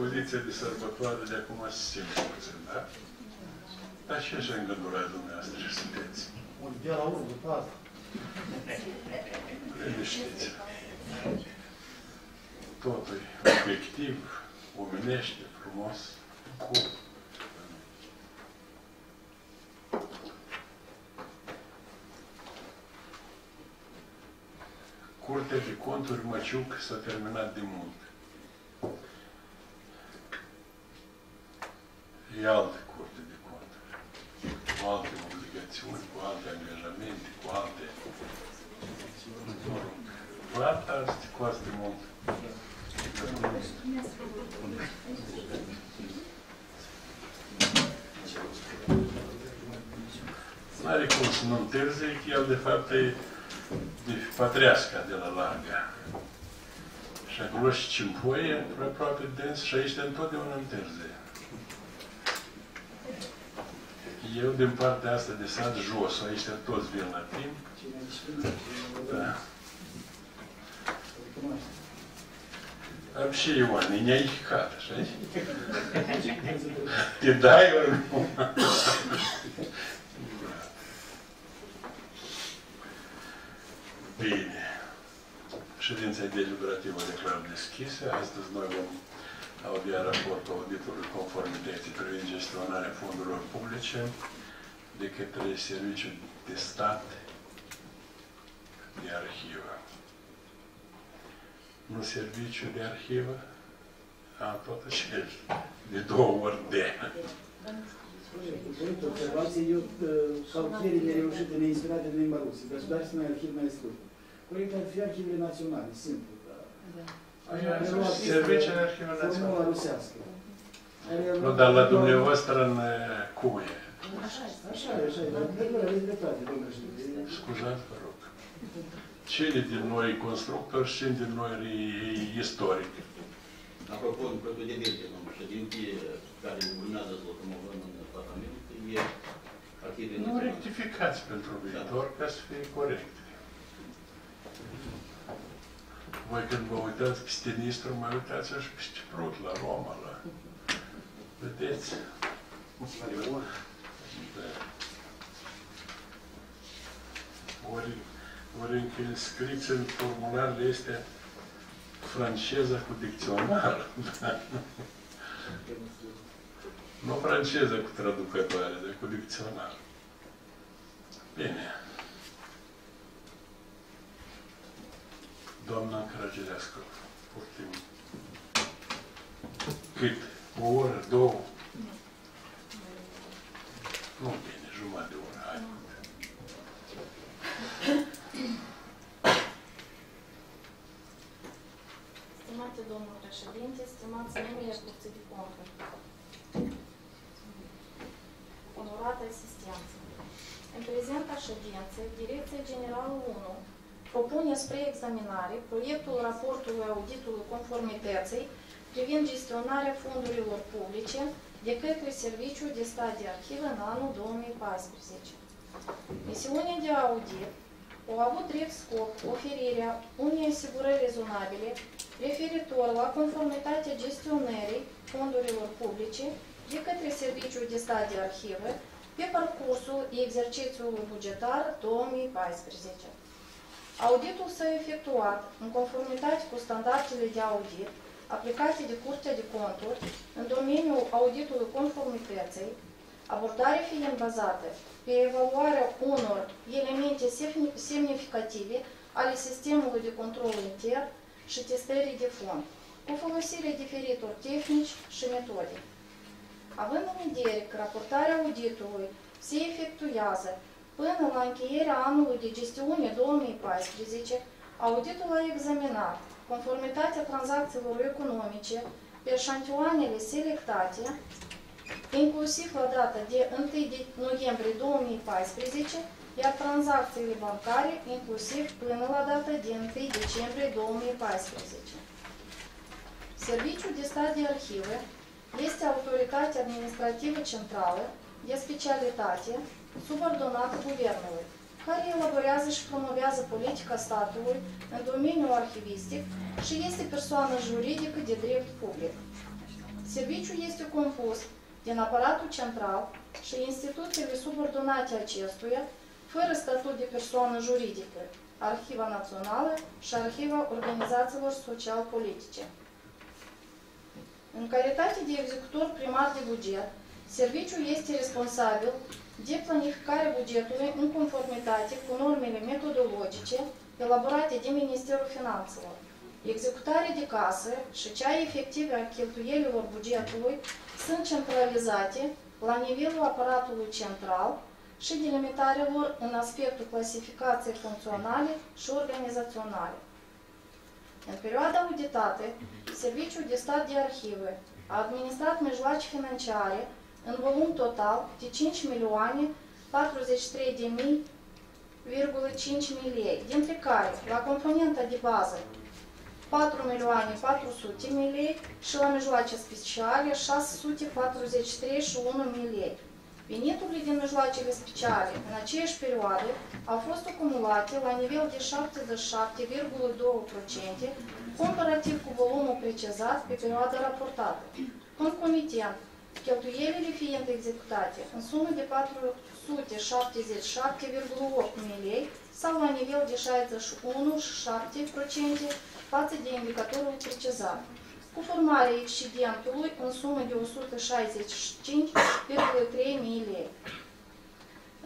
dar dispoziția de sărbătoare de acum se simte puțin, da? Dar și așa îngândurat dumneavoastră și sunteți. Un de la unul, după asta. Liniștiți. Totul e obiectiv, omenește, frumos, cu Curtea de conturi Măciuc s-a terminat de mult. E altă curte de conturi, cu alte obligațiuni, cu alte angajamente, cu alte... Mă rog, Plata asta costă mult. N-are cum să nu întârzie, că el de fapt e de patreasca de la Larga. Și acolo și Cimpoie, aproape dens, și aici întotdeauna întârzie. Eu, din partea asta de sat, jos, aici toți vin la timp. Da. Am și Ioan, e neaificat, așa Te dai ori nu? Bine. Ședința deliberativă declar deschisă. Astăzi noi vom audia raportul auditului conformității privind gestionarea fondurilor publice de către Serviciul de Stat de Arhivă. Nu Serviciu de Arhivă, a tot așa, de două ori de. Drept observație, eu uh, sau chiar nereușite, neinspirate de limba rusă. Găsdați-mă arhiv mai scurt. Corect ar fi arhivele naționale, simplu. Da. da de arhivă Formula națională. rusească. Nu, dar la dumneavoastră în cuie. Așa e, așa e, dar adevărat, aveți dreptate, domnule președinte. Scuzați, vă rog. Cine din noi e constructor și cine din noi e istoric? Apropo, în proiectul de lege, domnul președinte, care urmează să o promovăm în Parlament, e arhivele Nu naționale. rectificați pentru viitor ca să fie corect. Voi când vă uitați peste Nistru, mai uitați și peste Prut, la Roma, la... Vedeți? Da. Ori, ori încă înscriți în formularele astea franceza cu dicționar. Nu franceză cu traducătoare, dar cu dicționar. Bine. Doamna Caragilească, poftim. Cât? O oră, două? Nu bine, jumătate de oră, hai. Stimate domnul președinte, stimați membri ai Curții de Conturi, onorată asistență, în prezenta ședință, Direcția Generală 1 propune spre examinare proiectul raportului auditului conformității privind gestionarea fondurilor publice de către Serviciul de Stat de Arhivă în anul 2014. Misiunea de audit au avut drept scop oferirea unei asigurări rezonabile referitor la conformitatea gestionării fondurilor publice de către Serviciul de Stat de Arhivă pe parcursul exercițiului bugetar 2014. Auditul s-a efectuat în conformitate cu standardele de audit aplicate de Curtea de Conturi în domeniul auditului conformității, abordare fiind bazată pe evaluarea unor elemente semnificative ale sistemului de control intern și testării de fond, cu folosirea diferitor tehnici și metode. Având în vedere că raportarea auditului se efectuează până la încheierea anului de gestiune 2014, auditul a examinat conformitatea tranzacțiilor economice pe șantioanele selectate, inclusiv la data de 1 de noiembrie 2014, iar tranzacțiile bancare inclusiv până la data de 1 decembrie 2014. Serviciul de stat de arhive este autoritatea administrativă centrală de specialitate subordonată guvernului, care elaborează și promovează politica statului în domeniul arhivistic și este persoană juridică de drept public. Serviciul este compus din aparatul central și instituțiile subordonate acestuia, fără statut de persoană juridică, Arhiva Națională și Arhiva Organizațiilor Social-Politice. În calitate de executor primar de buget, serviciul este responsabil de planificarea bugetului în conformitate cu normele metodologice elaborate de Ministerul Finanțelor. Executarea de casă și cea efectivă a cheltuielilor bugetului sunt centralizate la nivelul aparatului central și delimitarea lor în aspectul clasificației funcționale și organizaționale. În perioada auditată, Serviciul de Stat de Arhive a administrat mijloace financiare în volum total de 5 milioane 43 de mii, 5 lei, dintre care la componenta de bază 4 milioane 400 mii lei și la mijloace speciale 643 și 1 mii lei. Veniturile din mijloacele speciale în aceeași perioadă au fost acumulate la nivel de 77,2% comparativ cu volumul precizat pe perioada raportată. Concomitent, cheltuielile fiind executate în sumă de 477,8 mii lei sau la nivel de 61,7% față de indicatorul precizat cu formarea excedentului în sumă de 165,3 mii lei.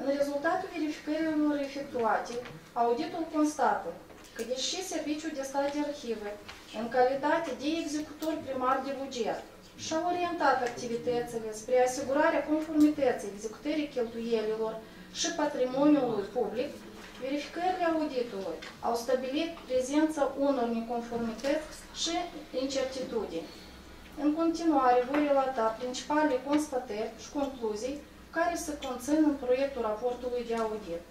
În rezultatul verificărilor efectuate, auditul constată că deși Serviciul de Stat de Arhive, în calitate de executor primar de buget, și-a orientat activitățile spre asigurarea conformității executării cheltuielilor și patrimoniului public, verificările auditului au stabilit prezența unor neconformități și incertitudini. În continuare, voi relata principalele constatări și concluzii care se conțin în proiectul raportului de audit.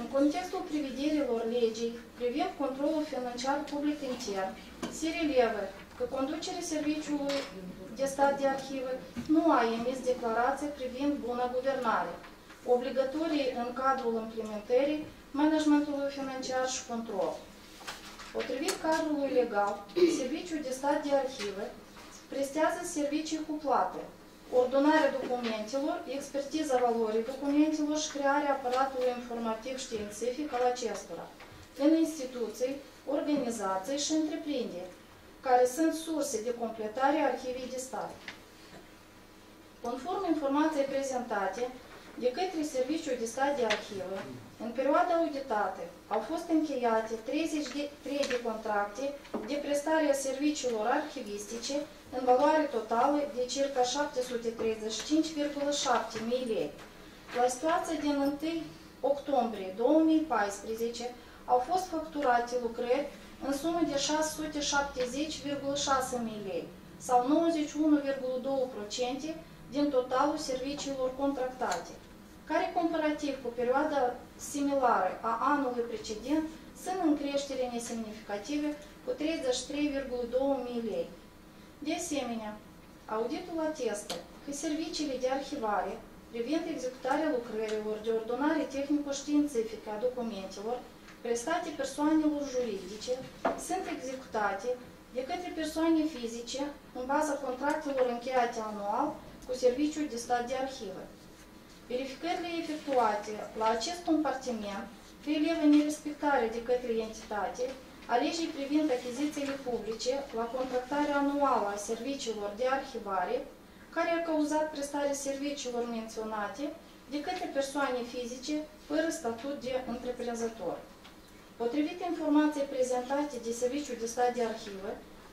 În contextul prevederilor legii privind controlul financiar public intern, se relevă că conducerea serviciului de stat de arhivă nu a emis declarație privind bună guvernare, obligatorii în cadrul implementării managementului financiar și control. Potrivit cadrului legal, Serviciul de Stat de Arhivă prestează servicii cu plată, ordonarea documentelor, expertiza valorii documentelor și crearea aparatului informativ științific al acestora, în instituții, organizații și întreprinderi, care sunt surse de completare a arhivei de stat. Conform informației prezentate de către Serviciul de Stat de Arhivă, în perioada auditată au fost încheiate 33 de contracte de prestare a serviciilor arhivistice în valoare totală de circa 735,7 mii lei. La situația din 1 octombrie 2014 au fost facturate lucrări în sumă de 670,6 mii lei sau 91,2% din totalul serviciilor contractate care comparativ cu perioada similară a anului precedent sunt în creștere nesemnificative cu 33,2 mii lei. De asemenea, auditul atestă că serviciile de arhivare privind executarea lucrărilor de ordonare tehnico-științifică a documentelor prestate persoanelor juridice sunt executate de către persoane fizice în baza contractelor încheiate anual cu Serviciul de Stat de Arhivă. Verificările efectuate la acest compartiment relevă nerespectarea de către entitate a legii privind achizițiile publice la contractarea anuală a serviciilor de arhivare, care a cauzat prestarea serviciilor menționate de către persoane fizice fără statut de întreprinzător. Potrivit informației prezentate de Serviciul de Stat de Arhivă,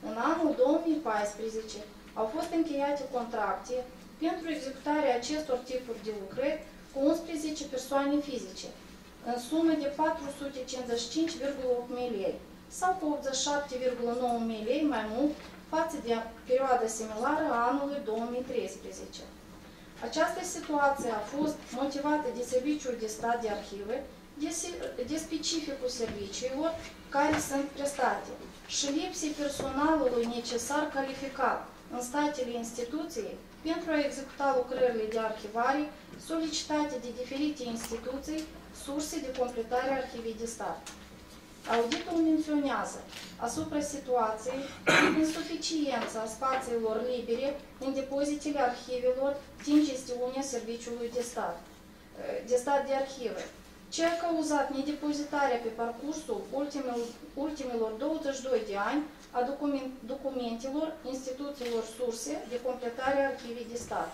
în anul 2014 au fost încheiate contracte pentru executarea acestor tipuri de lucrări cu 11 persoane fizice, în sumă de 455,8 mii lei sau cu 87,9 mii lei mai mult față de perioada similară a anului 2013. Această situație a fost motivată de Serviciul de Stat de Arhive, de, se- de specificul serviciilor care sunt prestate și lipsii personalului necesar calificat în statele instituției pentru a executa lucrările de arhivare solicitate de diferite instituții, surse de completare a arhivei de stat. Auditul menționează asupra situației insuficiența spațiilor libere în depozitele arhivelor din gestiunea Serviciului de Stat, de stat de arhive, ce a cauzat nedepozitarea pe parcursul ultimilor, ultimilor 22 de ani a document, documentelor instituțiilor surse de completare a arhivei de stat.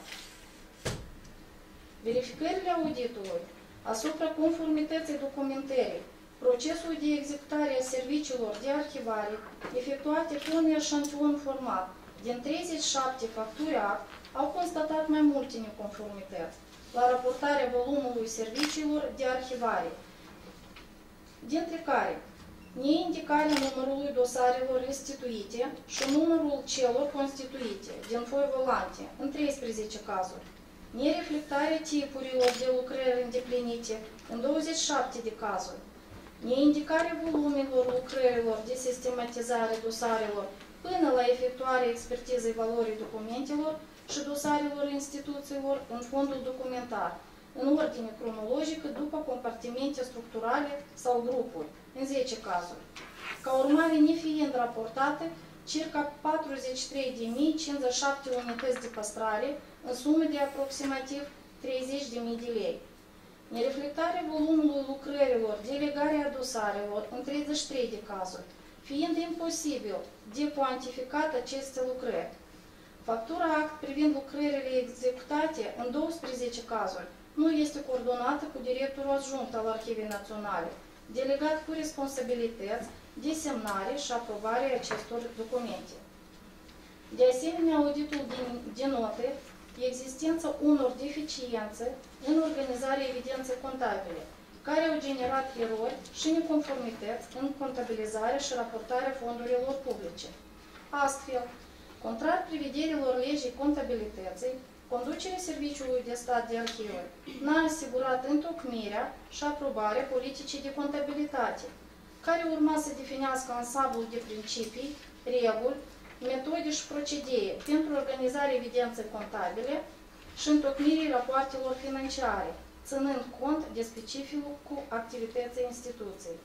Verificările auditului asupra conformității documentării procesul de executare a serviciilor de arhivare efectuate pe un eșantion format din 37 facturi act au constatat mai multe neconformități la raportarea volumului serviciilor de arhivare, dintre care neindicarea numărului dosarelor restituite și numărul celor constituite din foi volante în 13 cazuri, nereflectarea tipurilor de lucrări îndeplinite în 27 de cazuri, neindicarea volumelor lucrărilor de sistematizare dosarelor până la efectuarea expertizei valorii documentelor și dosarelor instituțiilor în fondul documentar, în ordine cronologică după compartimente structurale sau grupuri, în 10 cazuri. Ca urmare, nefiind raportate, circa 43.057 unități de păstrare în sumă de aproximativ 30.000 de lei. Nereflectarea volumului lucrărilor, delegarea dosarelor în 33 de cazuri, fiind imposibil de cuantificat aceste lucrări. Factura act privind lucrările executate în 12 cazuri nu este coordonată cu directorul adjunct al Arhivei Naționale, delegat cu responsabilități de semnare și aprobare a acestor documente. De asemenea, auditul denotă existența unor deficiențe în organizarea evidenței contabile, care au generat erori și neconformități în contabilizarea și raportarea fondurilor publice. Astfel, contrar prevederilor legii contabilității, conducerea Serviciului de Stat de Arhive n-a asigurat întocmirea și aprobarea politicii de contabilitate, care urma să definească ansamblul de principii, reguli, metode și procedee pentru organizarea evidenței contabile și întocmirii rapoartelor financiare, ținând cont de specificul activității instituției.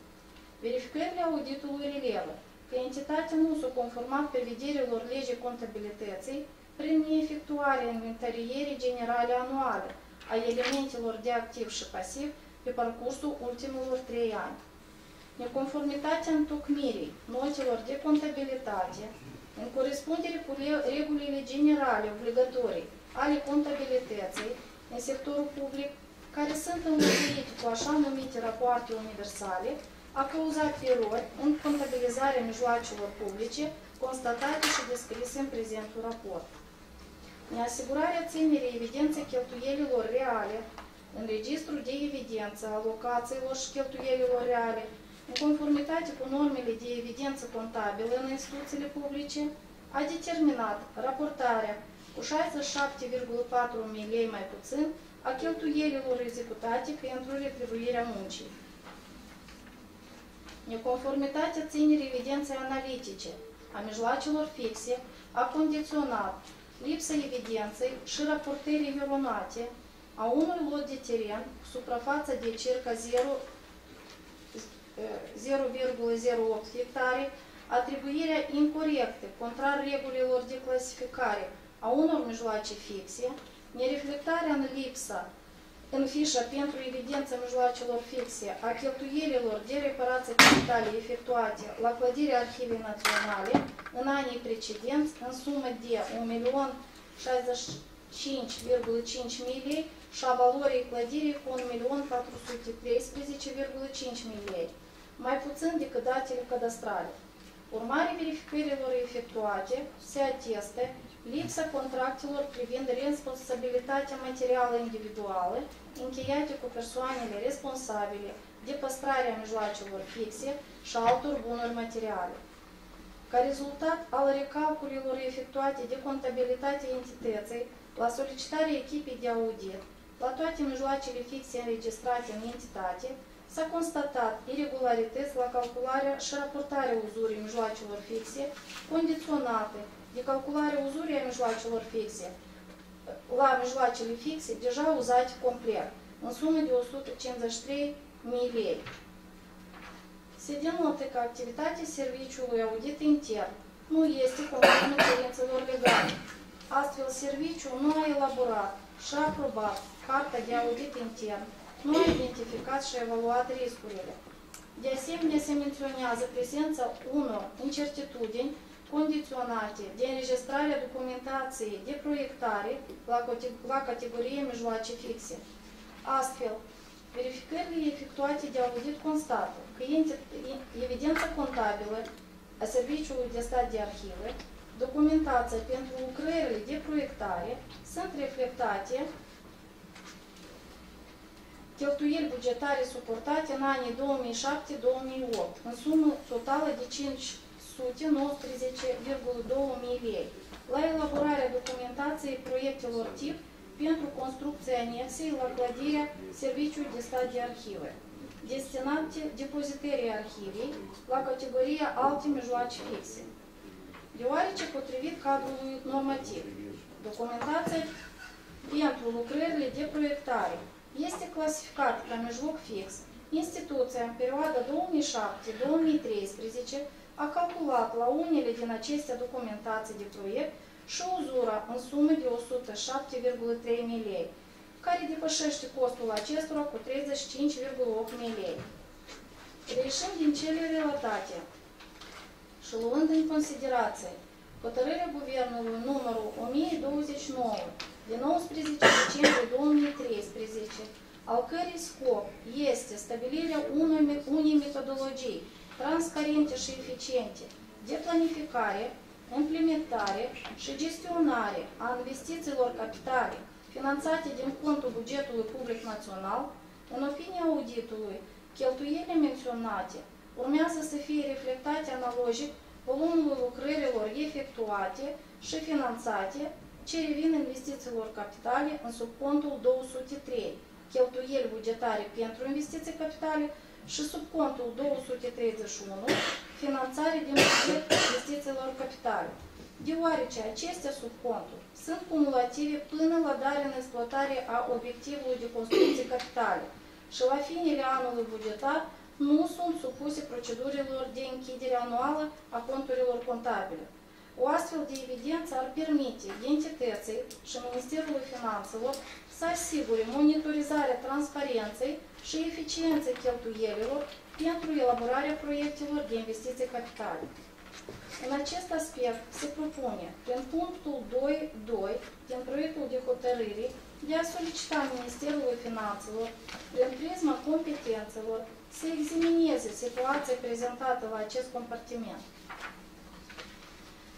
Verificările auditului relevă că entitatea nu s-a conformat prevederilor legii contabilității prin neefectuarea inventarierii generale anuale a elementelor de activ și pasiv pe parcursul ultimilor trei ani. Neconformitatea întocmirii notelor de contabilitate în corespundere cu regulile generale obligatorii ale contabilității în sectorul public, care sunt înlocuite cu așa numite rapoarte universale, a cauzat erori în contabilizarea mijloacelor publice constatate și descrise în prezentul raport. Neasigurarea ținerii evidenței cheltuielilor reale în registrul de evidență a locațiilor și cheltuielilor reale, în conformitate cu normele de evidență contabilă în instituțiile publice, a determinat raportarea cu 67,4 mii lei mai puțin a cheltuielilor executate pentru retribuirea muncii. Neconformitatea ținerii evidenței analitice a mijloacelor fixe a condiționat lipsa evidenței și raportării eronate a unui lot de teren cu suprafață de circa 0,08 hectare, atribuirea incorrectă, contrar regulilor de clasificare a unor mijloace fixe, nereflectarea în lipsa în fișa pentru evidența mijloacelor fixe a cheltuielilor de reparație capitale efectuate la clădirea Arhivei Naționale în anii precedenți în sumă de 1.065,5 lei și a valorii clădirii cu 1.413,5 lei, mai puțin decât datele cadastrale. Urmare verificărilor efectuate, se atestă lipsa contractelor privind responsabilitatea materială individuală încheiate cu persoanele responsabile de păstrarea mijloacelor fixe și altor bunuri materiale. Ca rezultat al recalculelor efectuate de contabilitatea entității, la solicitarea echipei de audit, la toate mijloacele fixe înregistrate în entitate, s-a constatat irregularități la calcularea și raportarea uzurii mijloacelor fixe, condiționate de calcularea uzurii a mijloacelor fixe la mijloacele fixe deja uzate complet, în sumă de 153.000 lei. Se denotă că activitatea serviciului audit intern nu este conformă cerințelor legale. Astfel, serviciul nu a elaborat și a aprobat carta de audit intern, nu a identificat și a evaluat riscurile. De asemenea, se menționează prezența unor incertitudini condiționate de înregistrarea documentației de proiectare la, la categorie mijloace fixe. Astfel, verificările efectuate de audit constată că evidența contabilă a Serviciului de Stat de Arhive, documentația pentru lucrările de proiectare sunt reflectate cheltuieli bugetare suportate în anii 2007-2008, în sumă totală de 5 119,2 lei la elaborarea documentației proiectelor tip pentru construcția anexei la clădirea Serviciului de Stat de Arhive, destinate depozitării arhivei la categoria alte mijloace fixe. Deoarece, potrivit cadrului normativ, documentația pentru lucrările de proiectare este clasificată ca mijloc fix, instituția în perioada 2007-2013 a calculat la unele din aceste documentații de proiect și uzura în sumă de 107,3 lei, care depășește costul acestora cu 35,8 lei. Reieșind din cele relatate și luând în considerație hotărârea Guvernului numărul 1029 de 19 decembrie 2013, al cărei scop este stabilirea unei metodologii transparente și eficiente de planificare, implementare și gestionare a investițiilor capitale finanțate din contul bugetului public național, în opinia auditului, cheltuielile menționate urmează să fie reflectate analogic volumului lucrărilor efectuate și finanțate ce revin investițiilor capitale în subcontul 203, cheltuieli bugetare pentru investiții capitale și sub contul 231, finanțare din buget investițiilor capitale, deoarece aceste subconturi sunt cumulative până la darea în exploatare a obiectivului de construcție capitale și la finele anului bugetar nu sunt supuse procedurilor de închidere anuală a conturilor contabile. O astfel de evidență ar permite entității și Ministerului Finanțelor să asigure monitorizarea transparenței și eficienței cheltuielilor pentru elaborarea proiectelor de investiții capitale. În acest aspect se propune, prin punctul 2.2 din proiectul de hotărâre, de a solicita Ministerului Finanțelor, prin prisma competențelor, să examineze situația prezentată la acest compartiment.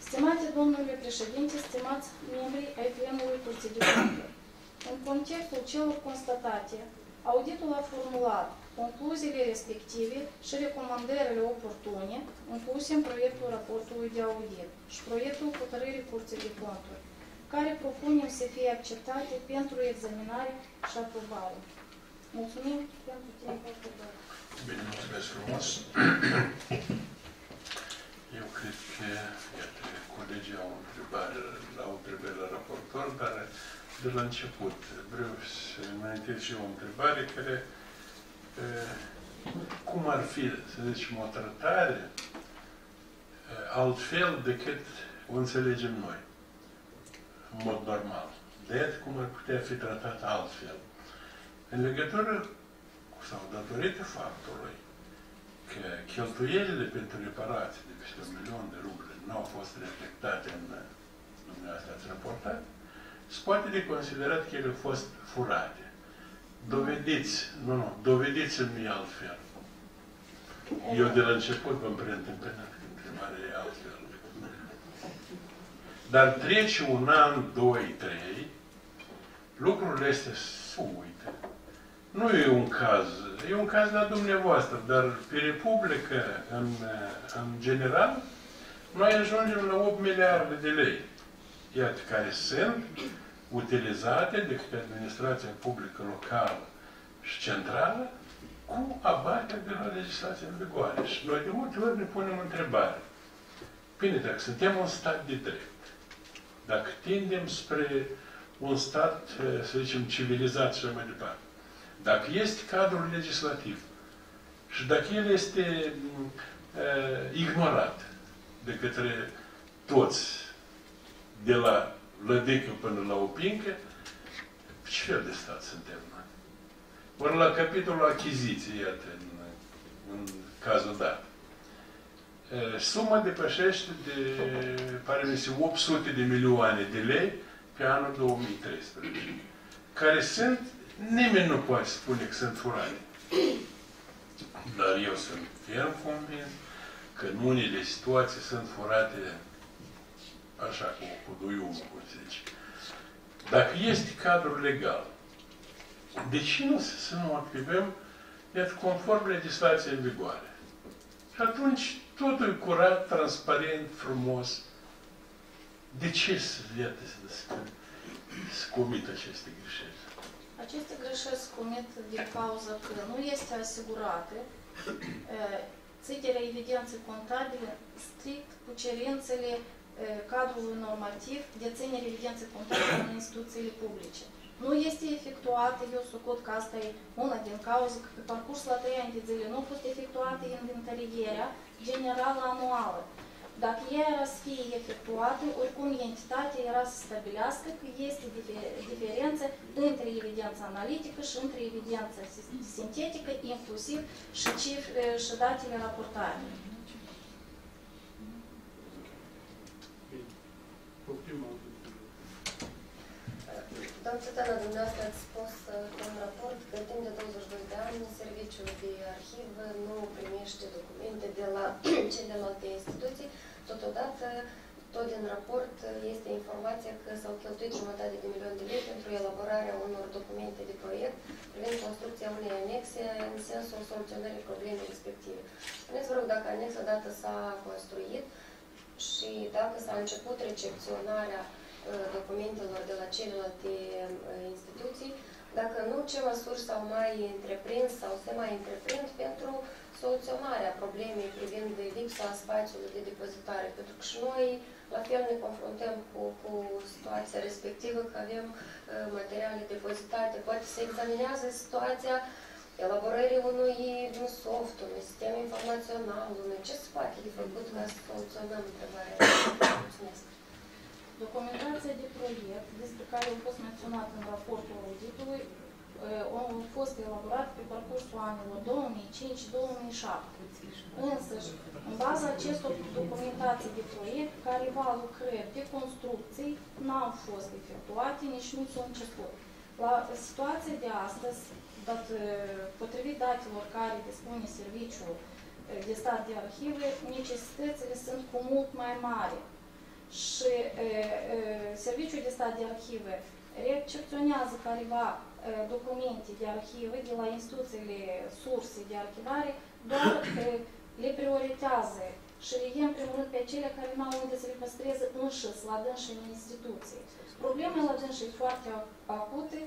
Stimate domnule președinte, stimați membrii ai plenului Curții de Conturi, în contextul celor constatate, auditul a formulat concluziile respective și recomandările oportune incluse în proiectul raportului de audit și proiectul hotărârii Curții de Conturi, care propunem să fie acceptate pentru examinare și aprobare. Mulțumim pentru timpul acordat. Bine, mulțumesc frumos. Eu cred că, iată, colegii au întrebare, au întrebare la raportor, dar de la început vreau să înaintez și eu o întrebare care cum ar fi, să zicem, o tratare altfel decât o înțelegem noi, în mod normal. De cum ar putea fi tratat altfel. În legătură sau datorită faptului că cheltuielile pentru reparații de peste un milion de ruble nu au fost reflectate în dumneavoastră ați raportat, se poate de considerat că ele au fost furate. Dovediți, nu, nu, dovediți-mi altfel. Eu de la început v-am preîntâmpinat că întrebarea e altfel. Dar trece un an, doi, trei, lucrurile astea se uită. Nu e un caz, e un caz la dumneavoastră, dar pe Republică, în, în general, noi ajungem la 8 miliarde de lei. Iată, care sunt utilizate de către administrația publică locală și centrală cu abaterea de la legislația în vigoare. Și noi de multe ori ne punem întrebare. Bine, dacă suntem un stat de drept, dacă tindem spre un stat, eh, să zicem, civilizat și așa mai departe, dacă este cadrul legislativ și dacă el este uh, ignorat de către toți, de la lădică până la opincă, ce fel de stat suntem noi? Ori la capitolul achiziție, iată, în, în cazul dat. Suma depășește de, pare mi se, 800 de milioane de lei pe anul 2013, care sunt, nimeni nu poate spune că sunt furate. Dar eu sunt ferm convins că în unele situații sunt furate așa, cu, cu duiumul, cum se zice. Dacă este cadrul legal, de ce nu să nu activăm iată, conform legislației în vigoare? Și atunci totul e curat, transparent, frumos. De ce să, iată, să, să, să comit aceste greșeli? Aceste greșeli se comit din cauza că nu este asigurată uh, ținerea evidenței contabile strict cu cerințele uh, cadrului normativ de ținere evidenței contabile în instituțiile publice. Nu este efectuată, eu socot că asta e una din cauze, că pe parcurs la 3 ani de zile nu a fost efectuată inventarierea generală anuală. Dacă ea era să fie efectuată, oricum entitatea era să stabilească că este diferență între evidența analitică și între evidența sintetică, inclusiv și, cifre, și datele raportare. Domnul Țătănă, dumneavoastră ați spus uh, în raport că timp de 22 de ani serviciul de arhiv nu primește documente de la celelalte instituții. Totodată, tot din raport este informația că s-au cheltuit jumătate de milion de lei pentru elaborarea unor documente de proiect privind construcția unei anexe în sensul soluționării problemei respective. Spuneți, vă rog, dacă anexa dată s-a construit și dacă s-a început recepționarea Uh, documentelor de la celelalte uh, instituții, dacă nu, ce măsuri s-au mai întreprins sau se mai întreprind pentru soluționarea problemei privind lipsa spațiului de depozitare, pentru că și noi la fel ne confruntăm cu, cu situația respectivă, că avem uh, materiale depozitate, poate se examinează situația elaborării unui soft, unui sistem informațional, unui ce se poate de făcut ca să soluționăm întrebarea. Mulțumesc. Documentația de proiect, despre care a fost menționat în raportul auditului, a fost elaborat pe parcursul anilor 2005-2007. Însă, în baza acestor documentații de proiect, careva lucrări de construcții n-au fost efectuate, nici nu s-au început. La situația de astăzi, dat, potrivit datelor care dispune serviciul de stat de arhive, necesitățile sunt cu mult mai mari și e, e, Serviciul de Stat de Arhive recepționează careva e, documente de arhivă de la instituțiile surse de arhivare, doar e, le prioritează și le ia în primul rând pe cele care nu au unde să le păstreze înșis, la dânși în instituții. Problemele la dânși e foarte acute,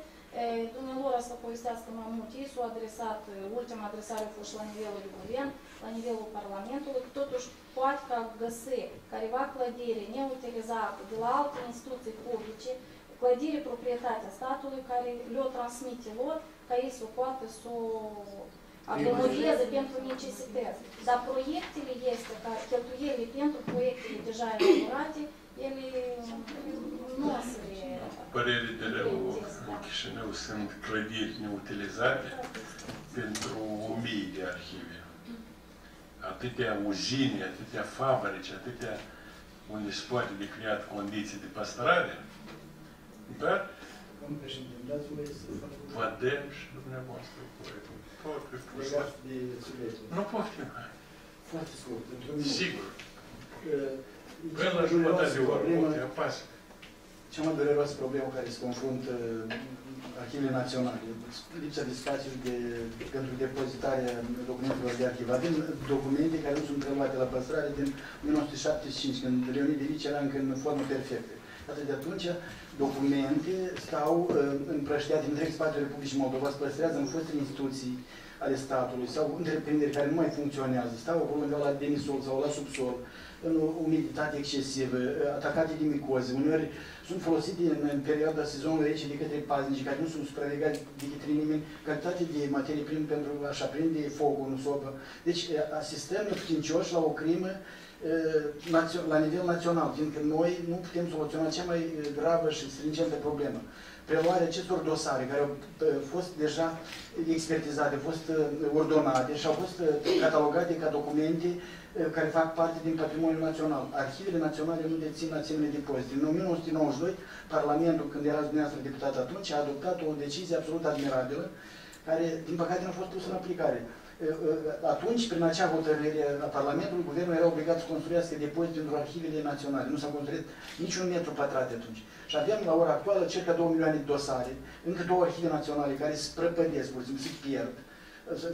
Dumnealor asta povestească mai mult, ei s-au adresat, ultima adresare a fost la nivelul de guvern, la nivelul Parlamentului, totuși poate ca găsi careva clădire neutilizată de la alte instituții publice, clădire proprietatea statului care le-o transmite lor, ca ei să poată să o acomodeze pentru necesități. Dar proiectele este ca cheltuielile pentru proiectele deja elaborate, ele nu o să le... Părere de rău, în Chișinău sunt clădiri neutilizate pentru o mii de arhive atâtea uzine, atâtea fabrici, atâtea unde se poate de creat condiții de păstrare, dar Domnul președinte, dați voie să fac vă dăm și dumneavoastră proiectul. Totul e legat de subiectul. Nu poftim. Foarte scurt, într-un minut. Sigur. Uh, Până la jumătate de oră, poate apasă. Cea mai dureroasă problemă care se confruntă arhivele naționale, lipsa de spațiu de, pentru depozitarea documentelor de arhiv. Avem documente care nu sunt preluate la păstrare din 1975, când Leonid Ilici era încă în formă perfectă. Atât de atunci, documente stau uh, împrăștiate întreg spațiul Republicii Moldova, se păstrează în fostele instituții ale statului sau întreprinderi care nu mai funcționează, stau acolo undeva la demisol sau la subsol, în umiditate excesivă, atacate de micoze, uneori sunt folosite în, în perioada sezonului rece de către paznici care nu sunt supravegheați de către nimeni, calitate de materie primă pentru a-și aprinde focul în sobă. Deci asistăm neputincioși la o crimă la nivel național, fiindcă noi nu putem soluționa cea mai gravă și stringentă problemă. Preluarea acestor dosare care au fost deja expertizate, au fost ordonate și au fost catalogate ca documente care fac parte din patrimoniul național. Arhivele naționale nu dețin asemenea depozite. În 1992, Parlamentul, când era dumneavoastră deputat atunci, a adoptat o decizie absolut admirabilă, care, din păcate, nu a fost pusă în aplicare. Atunci, prin acea hotărâre a Parlamentului, Guvernul era obligat să construiască depozite pentru arhivele naționale. Nu s-a construit niciun metru pătrat atunci. Și avem, la ora actuală, circa 2 milioane de dosare, încă două arhive naționale care se prăpădesc, pur și simplu, se pierd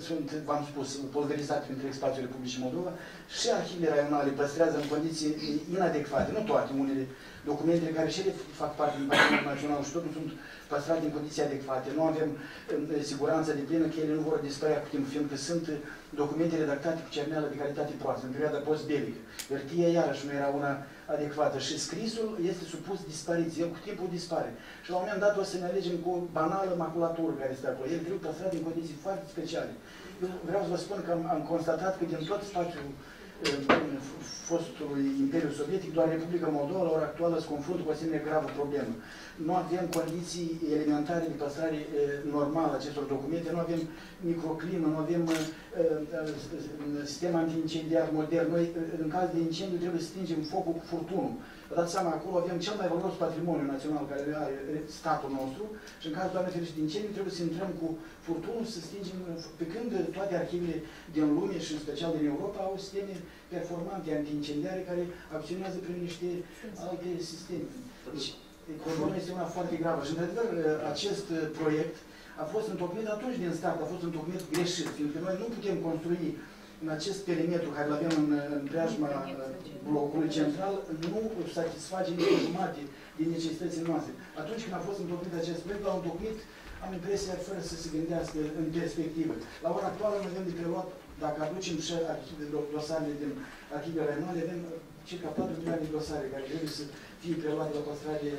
sunt, v-am spus, pulverizate întreg spațiul Republicii Moldova și arhivele raionale păstrează în condiții inadecvate, nu toate, unele documentele care și ele fac parte din Patrimoniul Național și totul sunt păstrate în condiții adecvate. Nu avem siguranță de plină că ele nu vor dispărea cu timp, fiindcă sunt documente redactate cu cerneală de calitate proastă, în perioada post-belică. Hârtia iarăși nu era una adecvată și scrisul este supus dispariție, el cu timpul dispare. Și la un moment dat o să ne alegem cu o banală maculatură care este acolo. El trebuie păstrat în condiții foarte speciale. Eu vreau să vă spun că am, am constatat că din tot spațiul fostului Imperiu Sovietic, doar Republica Moldova la ora actuală se confruntă cu o asemenea gravă problemă. Nu avem condiții elementare de păstrare normală acestor documente, nu avem microclimă, nu avem sistem anti-incendiar modern. Noi, în caz de incendiu, trebuie să stingem focul cu furtunul. Vă dați seama, acolo avem cel mai valoros patrimoniu național care are statul nostru și în cazul, doamne ferește, de incendiu, trebuie să intrăm cu furtunul să stingem, pe când toate arhivele din lume și în special din Europa au sisteme performante anti-incendiare care acționează prin niște alte sisteme. Deci, problema este una foarte gravă și, într-adevăr, acest proiect a fost întocmit atunci din start, a fost întocmit greșit, fiindcă noi nu putem construi în acest perimetru care îl avem în, în preajma blocului central, nu satisface nici jumate din necesitățile noastre. Atunci când a fost întocmit acest proiect, l-au întocmit, am impresia, fără să se gândească în perspectivă. La ora actuală noi avem de preluat, dacă aducem și dosarele din arhivele renale, avem circa 4 milioane de dosare care trebuie să fie preluate la păstrare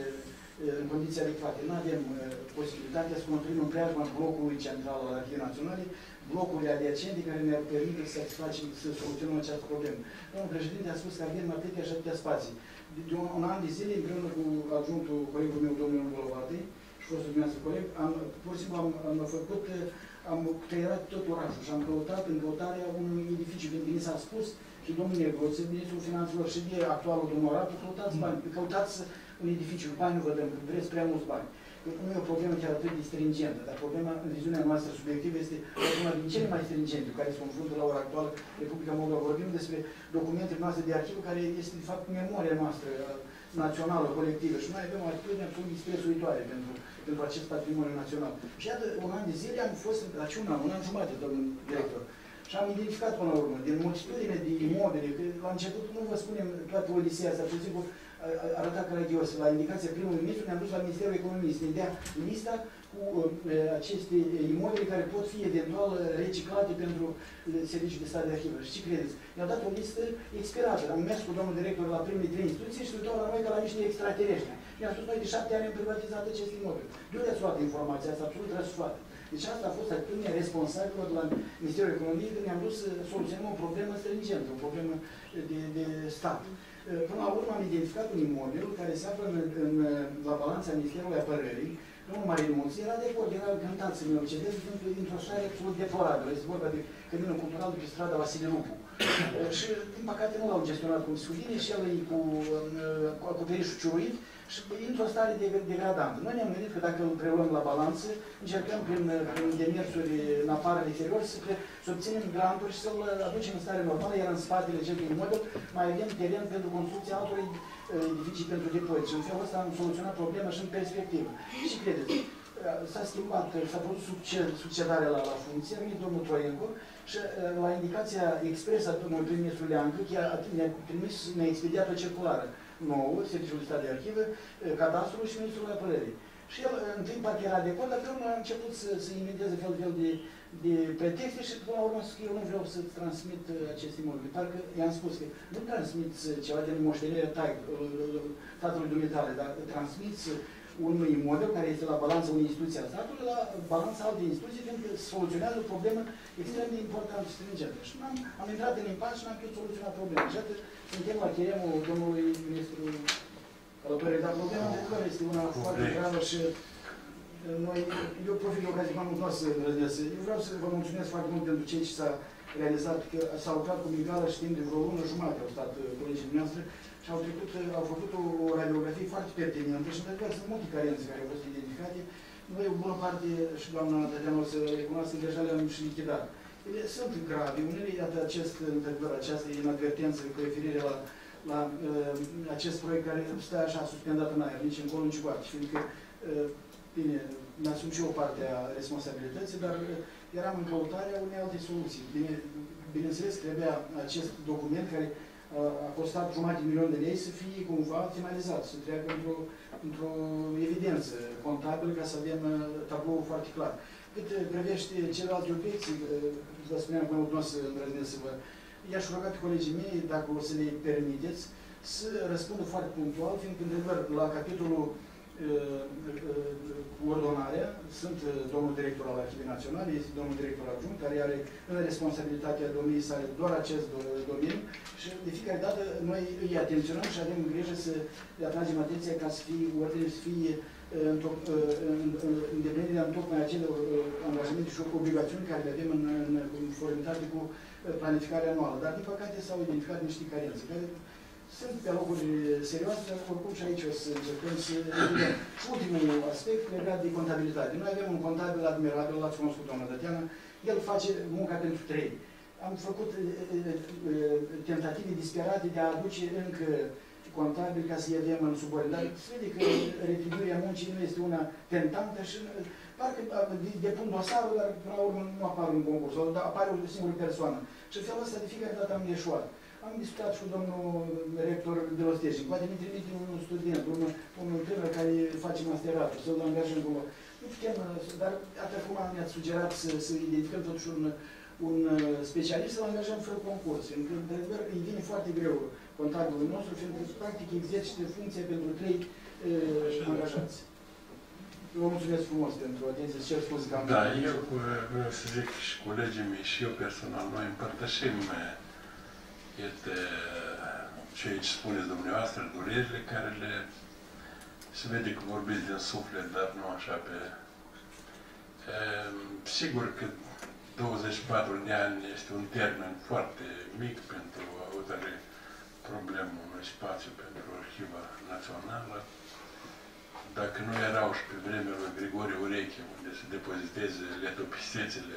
în condiții adecvate. Nu avem uh, posibilitatea să construim în preajma blocului central al Arhivei Naționale blocurile adiacente care ne-ar permite să satisfacem, să soluționăm această problemă. Domnul președinte a spus că avem atâtea și atâtea spații. De un, un an de zile, împreună cu adjunctul colegul meu, domnul Golovate, și fostul dumneavoastră coleg, am, pur și simplu am, am făcut, am tăierat tot orașul și am căutat în căutarea unui edificiu, pentru că mi s-a spus și domnul Negoță, ministrul finanțelor și de actualul domnul Radu, căutați bani, căutați un edificiu, bani nu vă dăm, vreți prea mulți bani nu e o problemă chiar atât de stringentă, dar problema, în viziunea noastră subiectivă, este una din cele mai stringente cu care se confruntă la ora actuală Republica Moldova. Vorbim despre documentele noastre de arhivă, care este, de fapt, memoria noastră națională, colectivă. Și noi avem o atitudine absolut disprețuitoare pentru, pentru acest patrimoniu național. Și iată, un an de zile am fost, la un an, un an jumate, domnul director, și am identificat până la urmă, din multitudine de imobile, că la început nu vă spunem toată odiseea asta, pur și simplu arăta caragios. La indicația primului ministru ne-am dus la Ministerul Economiei să ne dea lista cu uh, aceste imobile care pot fi eventual reciclate pentru uh, serviciul de stat de arhivă. Și ce credeți? Mi-au dat o listă expirată. Am mers cu domnul director la primele trei instituții și se uitau la noi ca la niște extraterestri. Mi-am spus, noi de șapte ani am privatizat acest imobil. De unde ați luat informația asta? Absolut răsfoată. Deci asta a fost atitudinea responsabilă de la Ministerul Economiei când ne-am dus să soluționăm o problemă stringentă, o problemă de, de stat. Până la urmă am identificat un imobil care se află în, în, la balanța Ministerului Apărării, domnul Marin Munț, era de acord, era cântat să-mi cedez dintr-o stare absolut deplorabilă. Este vorba de căminul cultural de pe strada Vasile Lupu. și, din păcate, nu l-au gestionat cum se cuvine și el e cu, cu acoperișul ciuruit și într-o stare de, degradantă. Noi ne-am gândit că dacă îl preluăm la balanță, încercăm prin, prin demersuri în afară, în exterior, să, să obținem granturi și să-l aducem în stare normală, iar în spatele acestui model mai avem teren pentru construcția altor edificii pentru depozit. Și în felul ăsta am soluționat problema și în perspectivă. Și credeți, s-a schimbat, s-a produs succedarea la, la funcție, a venit domnul Troienco și la indicația expresă a domnului prim-ministru Leancă, ne-a trimis, ne-a expediat o circulară nou, Serviciul de Stat de Arhivă, uh, Cadastrul și Ministrul Apărării. Și el, uh, întâi parcă era de acord, dar pe urmă a început să, să inventeze fel fel de, de pretexte și până la urmă că eu nu vreau să transmit uh, aceste imobile. Parcă i-am spus că nu transmiți uh, ceva din moștenire tai, uh, tatălui dumitale, dar transmiți un imobil care este la balanța unei instituții a statului la balanța altei instituții, pentru că soluționează o problemă extrem de importantă și stringentă. Și am, am intrat în impas și n-am putut soluționa problema. Și atât suntem la cheremul domnului ministru Călătorii, dar problema de care este una foarte gravă și uh, noi, eu profit de ocazie, m-am nu să răznesc. Eu vreau să vă mulțumesc foarte mult pentru cei ce s-a realizat, că s-au lucrat cu Migala și timp de vreo lună jumătate au stat uh, colegii dumneavoastră și au trecut, uh, au făcut o radiografie foarte pertinentă și într-adevăr sunt multe carențe care au fost identificate. Noi, o bună parte, și doamna Tatiana o să recunoască, deja le-am și lichidat. Ele sunt grave, unele, iată, acest, într-adevăr, această inadvertență cu referire la la uh, acest proiect care stă așa suspendat în aer, nici încolo, nici coace, fiindcă, uh, bine, mi-asum și o parte a responsabilității, dar uh, eram în căutarea unei alte soluții. Bine, bineînțeles, trebuia acest document care uh, a costat jumătate de milion de lei să fie cumva finalizat, să treacă într-o într, evidență contabilă ca să avem uh, tablou foarte clar. Cât uh, privește celelalte obiecții, uh, vă spuneam că nu o să îndrăznesc să vă i-aș ruga pe colegii mei, dacă o să le permiteți, să răspundă foarte punctual, fiindcă, într-adevăr, la capitolul uh, cu ordonarea, sunt uh, domnul director al Arhivei Naționale, este domnul director adjunct, care are în responsabilitatea domniei sale doar acest domeniu și de fiecare dată noi îi atenționăm și avem grijă să le atragem atenția ca să fie ordine, să fie uh, îndeplinirea în tocmai acele angajamente și obligațiuni care le avem în, în conformitate cu planificarea anuală, dar din păcate s-au identificat niște carențe, care sunt pe locuri serioase, dar oricum și aici o să încercăm să vedem. Și ultimul aspect legat de contabilitate. Noi avem un contabil admirabil, l-ați cunoscut, doamna Tatiana, el face munca pentru trei. Am făcut tentative disperate de a aduce încă contabil ca să-i avem în subordinare. Se vede că retribuirea muncii nu este una tentantă și parcă depun dosarul, dar până la urmă nu apar în concurs, sau apare o singură persoană. Și în felul ăsta de fiecare dată am ieșuat. Am discutat și cu domnul rector de la Steșin. Poate ne trimite un student, un, un tânăr care face masteratul, să-l angajăm cu... Nu putem, dar atât acum mi-ați sugerat să, să identificăm totuși un, un specialist, să-l angajăm fără concurs. Pentru că, într-adevăr, îi vine foarte greu contabilul nostru, fiindcă, practic, exercită funcția pentru trei uh, angajați. Vă mulțumesc frumos pentru atenție. Cer scuze că am... Da, eu vreau să zic și colegii mei și eu personal, noi împărtășim este ceea ce spuneți dumneavoastră, durerile care le se vede că vorbiți din suflet, dar nu așa pe... E, sigur că 24 de ani este un termen foarte mic pentru a hotărâi problema unui spațiu pentru Arhiva Națională. Dacă nu erau și pe vremea lui Grigore Ureche, unde se depoziteze letopistețele,